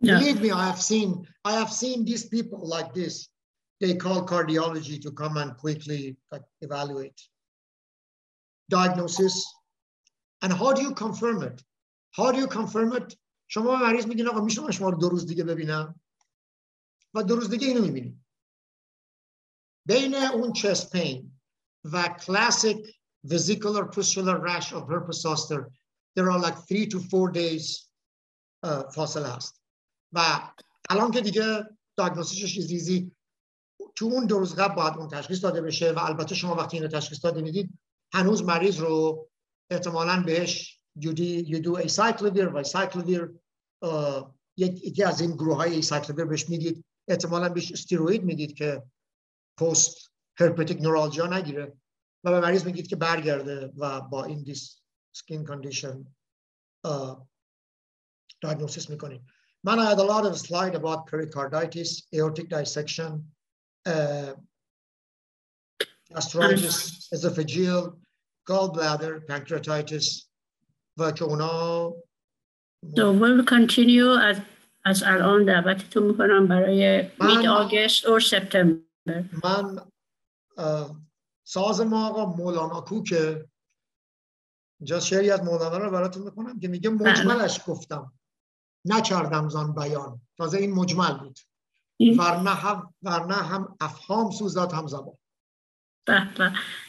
Speaker 2: no. believe me i have seen i have seen these people like this they call cardiology to come and quickly like, evaluate diagnosis and how do you confirm it how do you confirm it شما مریض میگین آقا میشه شما رو دو روز دیگه ببینم و دو روز دیگه اینو می‌بینیم. بین اون chest pain و classic vesicular pustular rash of herpes zoster there are like three to four days uh, فاصله هست و الان که دیگه داگنوسیسش ایزی تو اون دو روز قبل باید اون تشخیص داده بشه و البته شما وقتی اینو تشخیص داده می‌دید هنوز مریض رو احتمالاً بهش you do acyclovir و acyclovir یکی از این گروه های acyclovir بهش می‌دید. احتمالا بهش استیروید میدید که پست هرپتیک نورالژیا نگیره و به مریض میگید که برگرده و با این دیس سکین کاندیشن diagnosis میکنید من I had a lot of slide about pericarditis, aortic dissection, uh, gastritis, esophageal, gallbladder, pancreatitis و که اونا
Speaker 1: So we'll continue as از الان دعوتتون می‌کنم برای مید آگست اور سپتامبر.
Speaker 2: من ساز ما آقا مولانا کوکه. اینجا شعری از مولانا رو براتون می‌کنم که میگه مجملش گفتم. نکردم زان بیان. تازه این مجمل بود. ورنه هم, ورنه هم افهام سوزاد هم زبان.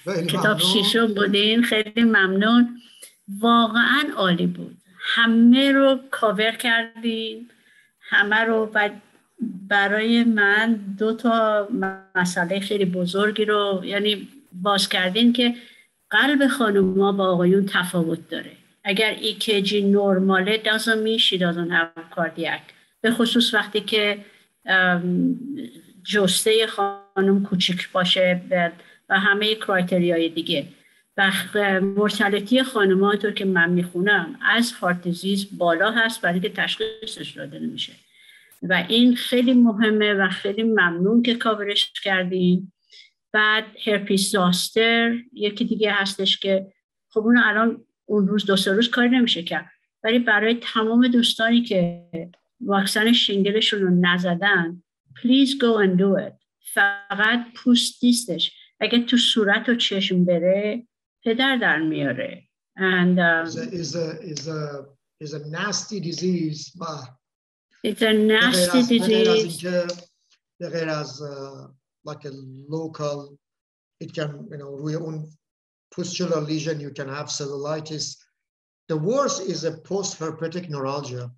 Speaker 1: کتاب شیشم بودین. خیلی ممنون. واقعا عالی بود. همه رو کاور کردیم همه رو و برای من دو تا مسئله خیلی بزرگی رو یعنی باز کردین که قلب خانوما با آقایون تفاوت داره. اگر EKG نرماله mean she doesn't have cardiac به خصوص وقتی که جسته خانم کوچک باشه و همه کرایتریای دیگه. و مرتلتی خانم طور که من می‌خونم از هارت دیزیز بالا هست برای که تشخیصش داده نمیشه و این خیلی مهمه و خیلی ممنون که کاورش کردیم بعد هرپیس زاستر یکی دیگه هستش که خب اون الان اون روز دو سه روز کاری نمیشه کرد. ولی برای تمام دوستانی که واکسن شینگلشون رو نزدن please go and do it. فقط پوست نیستش. اگه تو صورت و چشم بره پدر در میاره and um,
Speaker 2: is, a, is, a, is, a, is a nasty disease
Speaker 1: it's a nasty disease
Speaker 2: به غیر از like a local it can you know روی اون pustular lesion you can have cellulitis the worst is a post herpetic neuralgia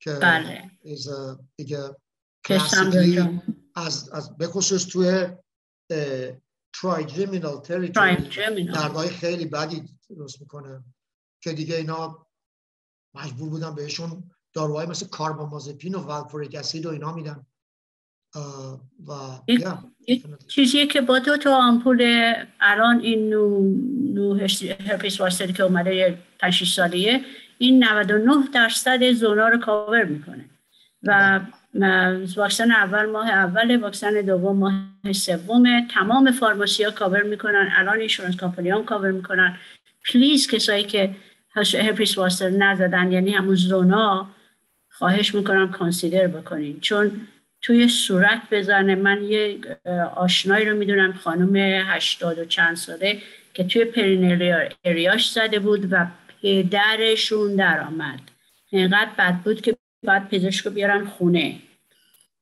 Speaker 2: که
Speaker 1: بله
Speaker 2: is a دیگه classically از از به خصوص توی ترایجمینال تریتوری دردهای خیلی بدی درست می‌کنه که دیگه اینا مجبور بودن بهشون داروهای مثل کاربامازپین و والفوریک اسید و اینا میدن. و
Speaker 1: چیزی که با دو تا آمپول الان این نو, نو هرپیس واسطه که اومده 5 سالیه این 99 درصد زونا رو کاور می‌کنه. و واکسن اول ماه اول واکسن دوم ماه سوم. تمام فارماسی ها کاور می‌کنن الان اینشورنس کامپنی هم کاور می‌کنن. پلیز کسایی که هرپیس واستر نزدن یعنی همون زونا خواهش می‌کنم کانسیدر بکنین. چون توی صورت بزنه من یه آشنایی رو می‌دونم خانم هشتاد و چند ساله که توی پرینر اریاش زده بود و پدرشون در آمد اینقدر بد بود که بعد پزشکو بیارن خونه.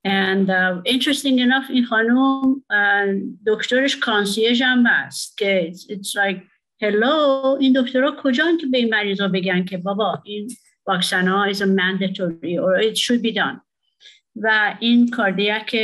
Speaker 1: And uh, interesting enough این خانم uh, دکترش کانسیج هم هست که it's like hello این دکترها کجا که به این مریضا بگن که بابا این واکسن ها is a mandatory or it should be done. و این کاردیاک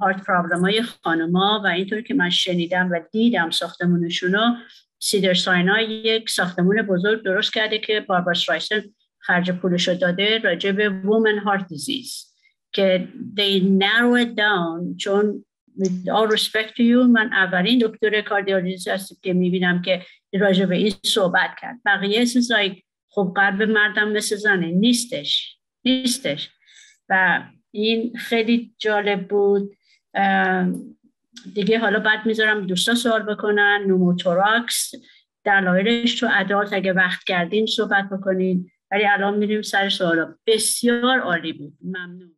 Speaker 1: هارت پرابلم های خانما و اینطور که من شنیدم و دیدم ساختمونشون رو سیدر ساینا یک ساختمون بزرگ درست کرده که باربار سرایسن خرج پولش رو داده راجع به وومن هارت دیزیز که they narrow it down. چون with all respect to you من اولین دکتر کاردیولوژیست هستم که می‌بینم که راجع به این صحبت کرد. بقیه like خب قلب مردم مثل زنه نیستش نیستش. و این خیلی جالب بود. دیگه حالا بعد می‌ذارم دوستا سوال بکنن. نوموتوراکس دلایلش تو ادالت اگه وقت کردین صحبت بکنین. ولی الان میریم سر سوالا بسیار عالی بود. ممنون.